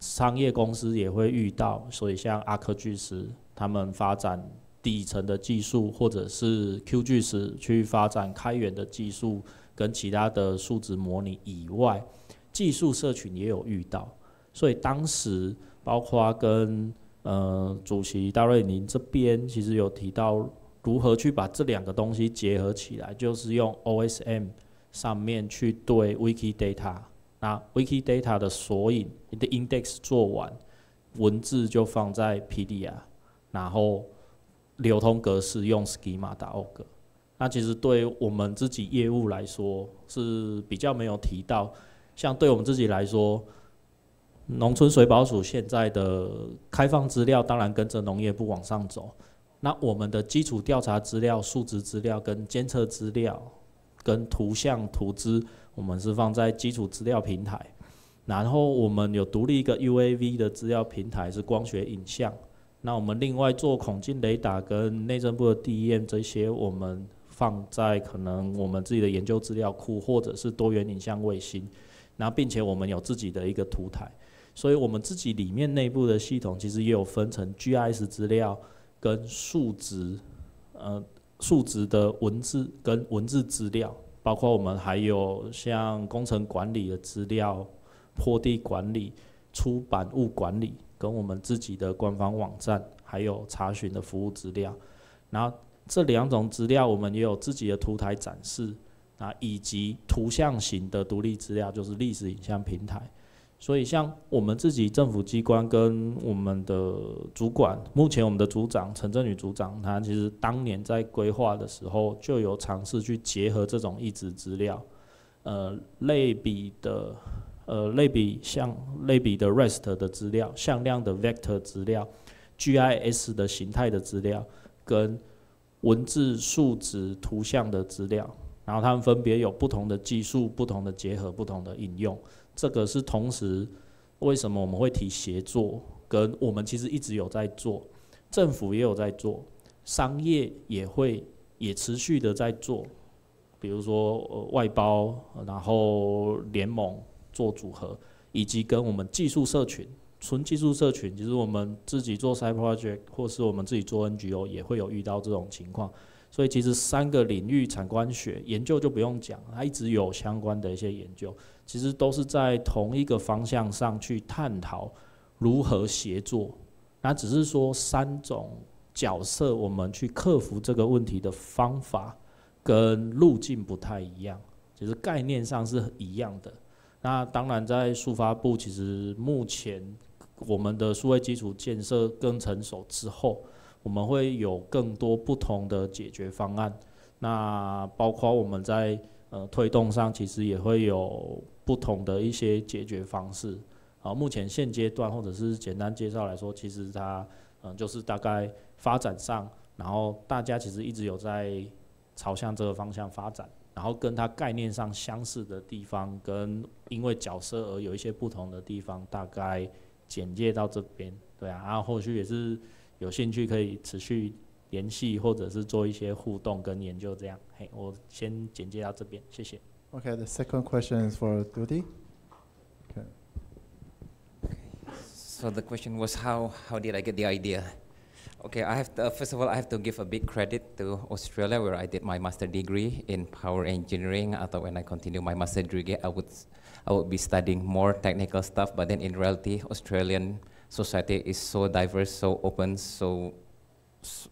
商业公司也会遇到，所以像阿克巨石他们发展底层的技术，或者是 QG 时去发展开源的技术，跟其他的数值模拟以外，技术社群也有遇到。所以当时包括跟呃，主席大瑞，您这边其实有提到如何去把这两个东西结合起来，就是用 OSM 上面去对 Wikidata，那 Wikidata 的索引你的 index 做完，文字就放在 PDF，然后流通格式用 Schema 打 org。那其实对我们自己业务来说是比较没有提到，像对我们自己来说，农村水保署现在的开放资料当然跟着农业部往上走，那我们的基础调查资料、数值资料跟监测资料跟图像图资，我们是放在基础资料平台，然后我们有独立一个 UAV 的资料平台是光学影像，那我们另外做孔径雷达跟内政部的 DEM 这些，我们放在可能我们自己的研究资料库或者是多元影像卫星，然后并且我们有自己的一个图台。所以我们自己里面内部的系统其实也有分成 GIS 资料跟数值，呃，数值的文字跟文字资料，包括我们还有像工程管理的资料、坡地管理、出版物管理，跟我们自己的官方网站，还有查询的服务资料。然后这两种资料，我们也有自己的图台展示，啊，以及图像型的独立资料，就是历史影像平台。所以，像我们自己政府机关跟我们的主管，目前我们的组长陈振宇组长，他其实当年在规划的时候就有尝试去结合这种一纸资料，呃，类比的，呃，类比像类比的 REST 的资料，向量的 Vector 资料，GIS 的形态的资料，跟文字、数值、图像的资料，然后他们分别有不同的技术、不同的结合、不同的应用。这个是同时，为什么我们会提协作？跟我们其实一直有在做，政府也有在做，商业也会也持续的在做，比如说外包，然后联盟做组合，以及跟我们技术社群，纯技术社群，其实我们自己做 side project 或是我们自己做 NGO 也会有遇到这种情况。所以其实三个领域，产官学研究就不用讲，它一直有相关的一些研究，其实都是在同一个方向上去探讨如何协作。那只是说三种角色，我们去克服这个问题的方法跟路径不太一样，其实概念上是一样的。那当然在数发部，其实目前我们的数位基础建设更成熟之后。我们会有更多不同的解决方案，那包括我们在呃推动上，其实也会有不同的一些解决方式。好，目前现阶段或者是简单介绍来说，其实它嗯就是大概发展上，然后大家其实一直有在朝向这个方向发展，然后跟它概念上相似的地方，跟因为角色而有一些不同的地方，大概简介到这边，对啊，然后后续也是。有兴趣可以持续联系，或者是做一些互动跟研究，这样。嘿，我先简介到这边，谢谢。Okay, the second question is for Dudi. Okay. So the question was how how did I get the idea? Okay, I have to, uh, first of all I have to give a big credit to Australia where I did my master degree in power engineering. I thought when I continue my master degree I would I would be studying more technical stuff, but then in reality Australian society is so diverse, so open, so, so,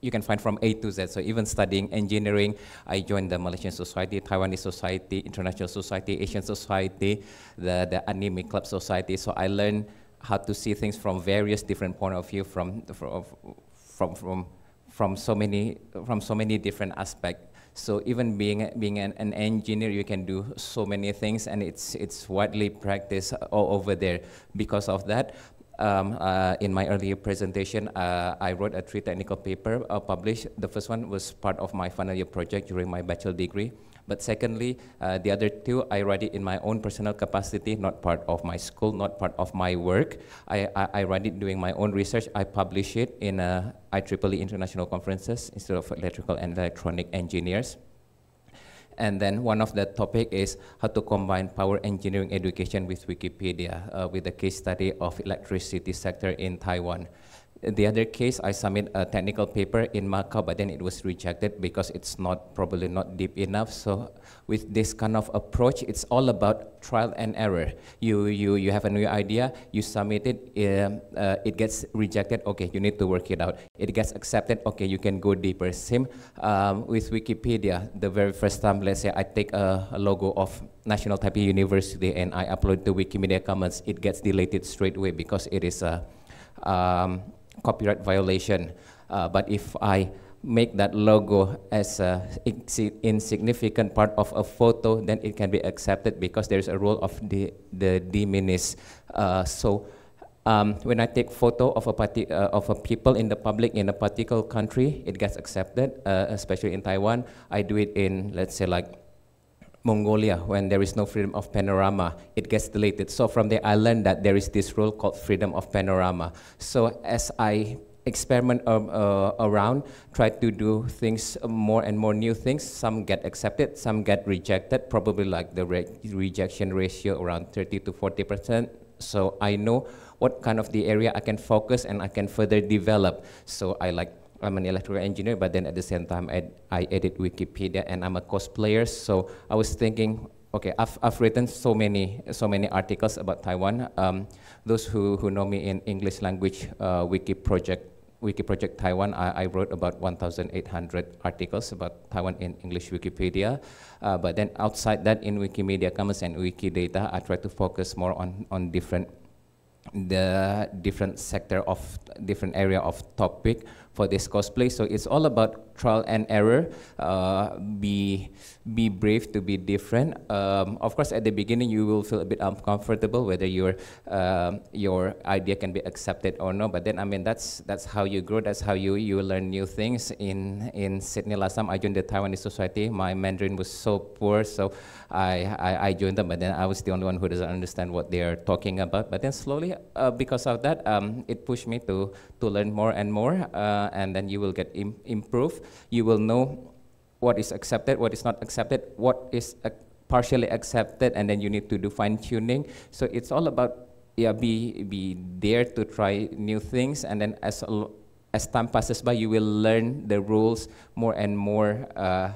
you can find from A to Z. So even studying engineering, I joined the Malaysian Society, Taiwanese Society, International Society, Asian Society, the, the Anime Club Society. So I learned how to see things from various different point of view, from, from, from, from, from, so, many, from so many different aspects. So even being being an, an, engineer, you can do so many things, and it's it's widely practiced all over there. Because of that, um, uh, in my earlier presentation, uh, I wrote a three technical paper uh, published. The first one was part of my final year project during my bachelor degree. But secondly, uh, the other two, I write it in my own personal capacity, not part of my school, not part of my work. I, I, I write it doing my own research. I publish it in uh, IEEE international conferences Institute of electrical and electronic engineers. And then one of the topic is how to combine power engineering education with Wikipedia uh, with the case study of electricity sector in Taiwan the other case, I submit a technical paper in Macau, but then it was rejected because it's not probably not deep enough. So with this kind of approach, it's all about trial and error. You you you have a new idea, you submit it, um, uh, it gets rejected. Okay, you need to work it out. It gets accepted. Okay, you can go deeper. Same um, with Wikipedia. The very first time, let's say I take a, a logo of National Taipei University and I upload to Wikimedia Commons, it gets deleted straight away because it is a um, copyright violation. Uh, but if I make that logo as a insi- insignificant part of a photo, then it can be accepted because there's a rule of the, the de minimis. Uh, so um, when I take photo of a, parti- uh, of a people in the public in a particular country, it gets accepted, uh, especially in Taiwan. I do it in, let's say, like Mongolia, when there is no freedom of panorama, it gets deleted. So from there, I learned that there is this rule called freedom of panorama. So as I experiment um, uh, around, try to do things, uh, more and more new things, some get accepted, some get rejected, probably like the re rejection ratio around 30 to 40 percent. So I know what kind of the area I can focus and I can further develop. So I like I'm an electrical engineer, but then at the same time, I, I edit Wikipedia and I'm a cosplayer. So I was thinking, okay, I've, I've written so many, so many articles about Taiwan. Um, those who, who know me in English language uh, Wiki project, Wiki project Taiwan, I, I wrote about 1,800 articles about Taiwan in English Wikipedia. Uh, but then outside that, in Wikimedia Commons and Wikidata, I try to focus more on, on different the different sector of different area of topic for this cosplay. So it's all about trial and error. Uh, be be brave to be different. Um, of course, at the beginning you will feel a bit uncomfortable whether your um, your idea can be accepted or not. But then I mean that's that's how you grow. That's how you you learn new things. In in Sydney last time I joined the Taiwanese Society. My Mandarin was so poor, so I, I, I joined them. But then I was the only one who doesn't understand what they are talking about. But then slowly, uh, because of that, um, it pushed me to to learn more and more. Uh, and then you will get Im improved. You will know what is accepted, what is not accepted, what is uh, partially accepted, and then you need to do fine tuning. So it's all about yeah, be be there to try new things, and then as as time passes by, you will learn the rules more and more. Uh,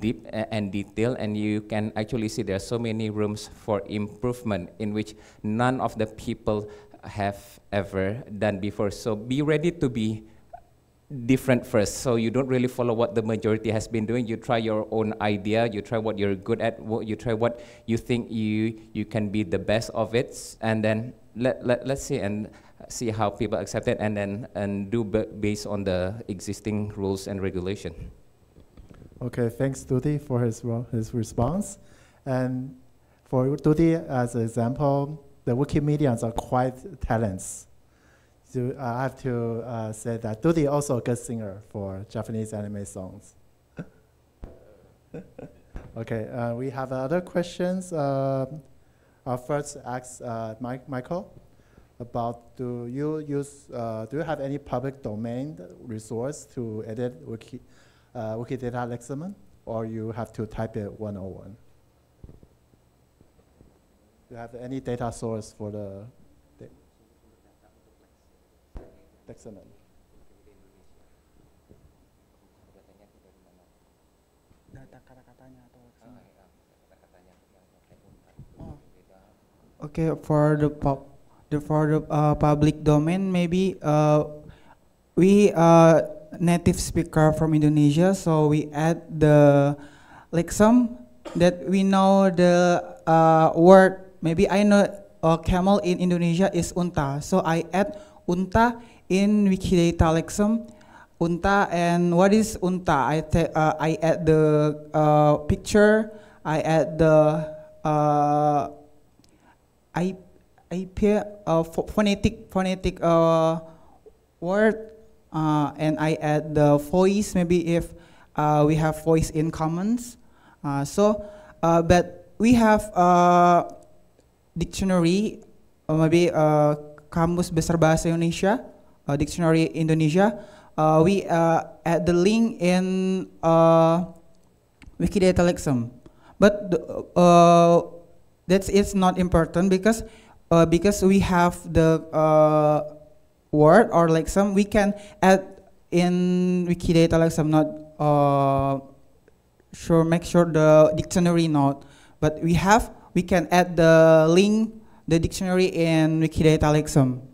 deep and detail and you can actually see there are so many rooms for improvement in which none of the people have ever done before so be ready to be different first. So you don't really follow what the majority has been doing. You try your own idea. You try what you're good at. You try what you think you you can be the best of it, and then let, let let's see and see how people accept it, and then and do based on the existing rules and regulation. Okay, thanks Dody for his his response, and for Dody as an example, the Wikimedians are quite talents to, uh, I have to uh, say that Dody also a good singer for Japanese anime songs. okay, uh, we have other questions. Uh, our first asks uh, Mike, Michael about do you use, uh, do you have any public domain resource to edit Wiki, Wikidata lexicon, or you have to type it 101? Do you have any data source for the Excellent. Data kata-katanya atau oh. Okay, for the pop, the for the uh, public domain, maybe uh, we uh, native speaker from Indonesia, so we add the like some that we know the uh, word. Maybe I know uh, camel in Indonesia is unta, so I add unta in Wikidata Lexem, unta and what is unta? I, uh, I add the uh, picture, I add the uh, I, uh, phonetic, phonetic uh, word, uh, and I add the voice, maybe if uh, we have voice in commons. Uh, so, uh, but we have uh, dictionary, maybe uh, Kamus Besar Bahasa Indonesia, uh, Dictionary Indonesia. Uh, we uh, add the link in uh, Wikidata Lexem. But uh, that's it's not important because because we have the word or Lexem, we can add in Wikidata Lexem, not sure make sure the dictionary note, but we have we can add the link the dictionary in Wikidata Lexem.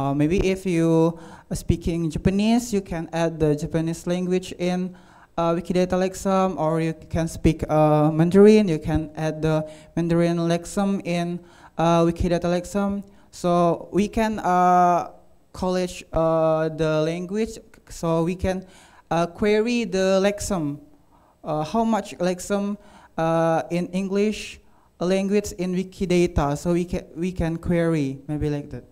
Uh, maybe if you are speaking Japanese, you can add the Japanese language in uh, Wikidata Lexem, or you can speak uh, Mandarin, you can add the Mandarin Lexem in uh, Wikidata Lexem. So we can uh, college uh, the language, so we can uh, query the lexem. Uh, how much lexem in English language in Wikidata, so we can we can query maybe like that.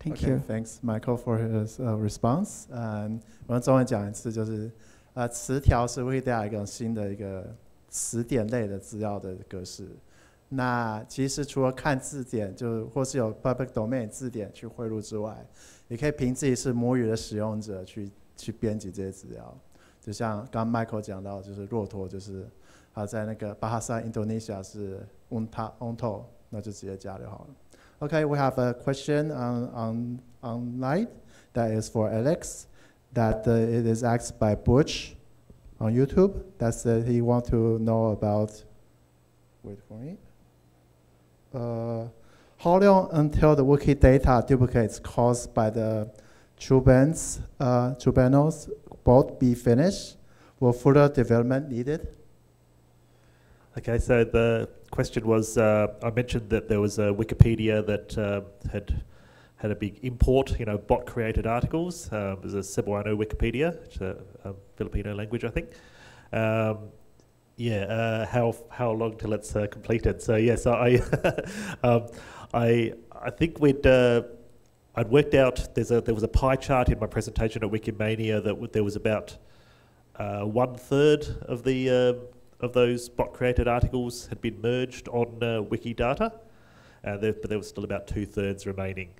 Thank Okay, you. Thanks, Michael, for his uh, response. 嗯，我们中文讲一次，就是呃，词条是 Wikipedia 一个新的一个词典类的资料的格式。那其实除了看字典，就或是有 public domain 字典去汇入之外，也可以凭自己是母语的使用者去去编辑这些资料。就像刚刚 Michael 讲到，就是骆驼，就是他在那个巴哈萨 Indonesia 是 unta unto，那就直接加就好了。Okay, we have a question on, on, online that is for Alex. That uh, it is asked by Butch on YouTube. That said he want to know about. Wait for me. Uh, how long until the Wikidata duplicates caused by the Chubans, uh, Cebuanos both be finished? Will further development needed? Okay, so the question was uh, I mentioned that there was a Wikipedia that uh, had had a big import, you know, bot created articles. Um, there's a Cebuano Wikipedia, which is a, a Filipino language, I think. Um, yeah, uh, how how long till it's uh, completed? So yes, I um, I I think we'd. Uh, I'd worked out there's a there was a pie chart in my presentation at Wikimania that there was about uh, one third of the um, of those bot created articles had been merged on uh, Wikidata, uh, there, but there was still about two thirds remaining.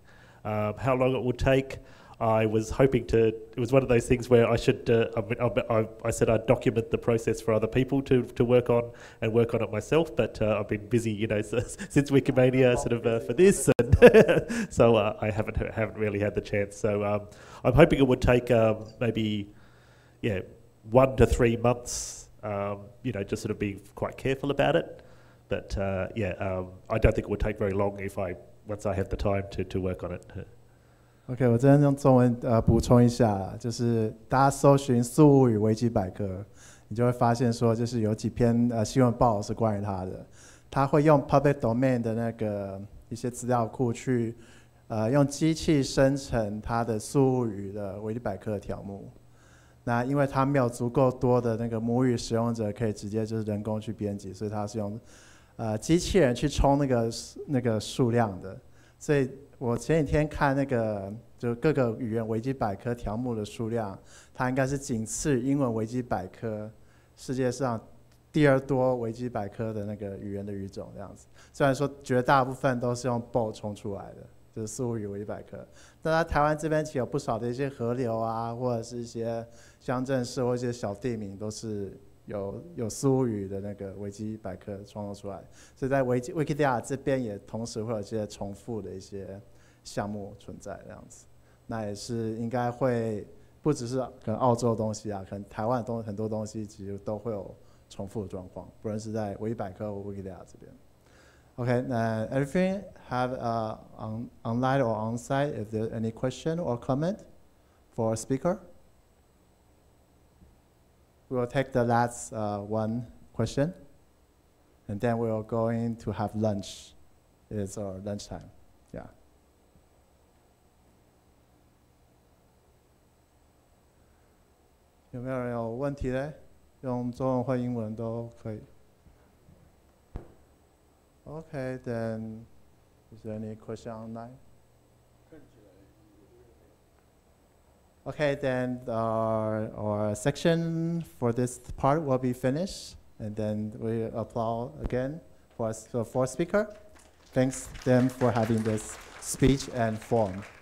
Um, how long it would take? I was hoping to. It was one of those things where I should. Uh, I, I, I- said I'd document the process for other people to, to work on and work on it myself, but uh, I've been busy, you know, since, since Wikimania sort of uh, for this, and so uh, I haven't haven't really had the chance. So um, I'm hoping it would take um, maybe, yeah, one to three months. Um, you know, just sort of being quite careful about it. But uh, yeah, um, I don't think it would take very long if I once I have the time to, to work on it. OK，我这边用中文呃补充一下，就是大家搜寻素物语维基百科，你就会发现说，就是有几篇呃新闻报道是关于他的，他会用 public domain 的那个一些资料库去呃用机器生成他的素语的维基百科的条目。那因为它没有足够多的那个母语使用者可以直接就是人工去编辑，所以它是用呃机器人去冲那个那个数量的。所以我前几天看那个就各个语言维基百科条目的数量，它应该是仅次英文维基百科世界上第二多维基百科的那个语言的语种这样子。虽然说绝大部分都是用 BOT 冲出来的，就是四物语维基百科，但它台湾这边其实有不少的一些河流啊，或者是一些乡镇市或一些小地名都是有有苏语的那个维基百科创造出来，所以在维基 Wikipedia 这边也同时会有一些重复的一些项目存在这样子。那也是应该会不只是可能澳洲的东西啊，可能台湾的东很多东西其实都会有重复的状况，不论是在维基百科或 Wikipedia 这边。Okay, uh, everything have uh, on, online or on site. If there any question or comment for a speaker, we will take the last uh, one question, and then we are going to have lunch. It's our lunchtime. Yeah. Is okay, then is there any question online? Okay, then our, our section for this part will be finished, and then we applaud again for the fourth speaker. Thanks them for having this speech and. Yeah.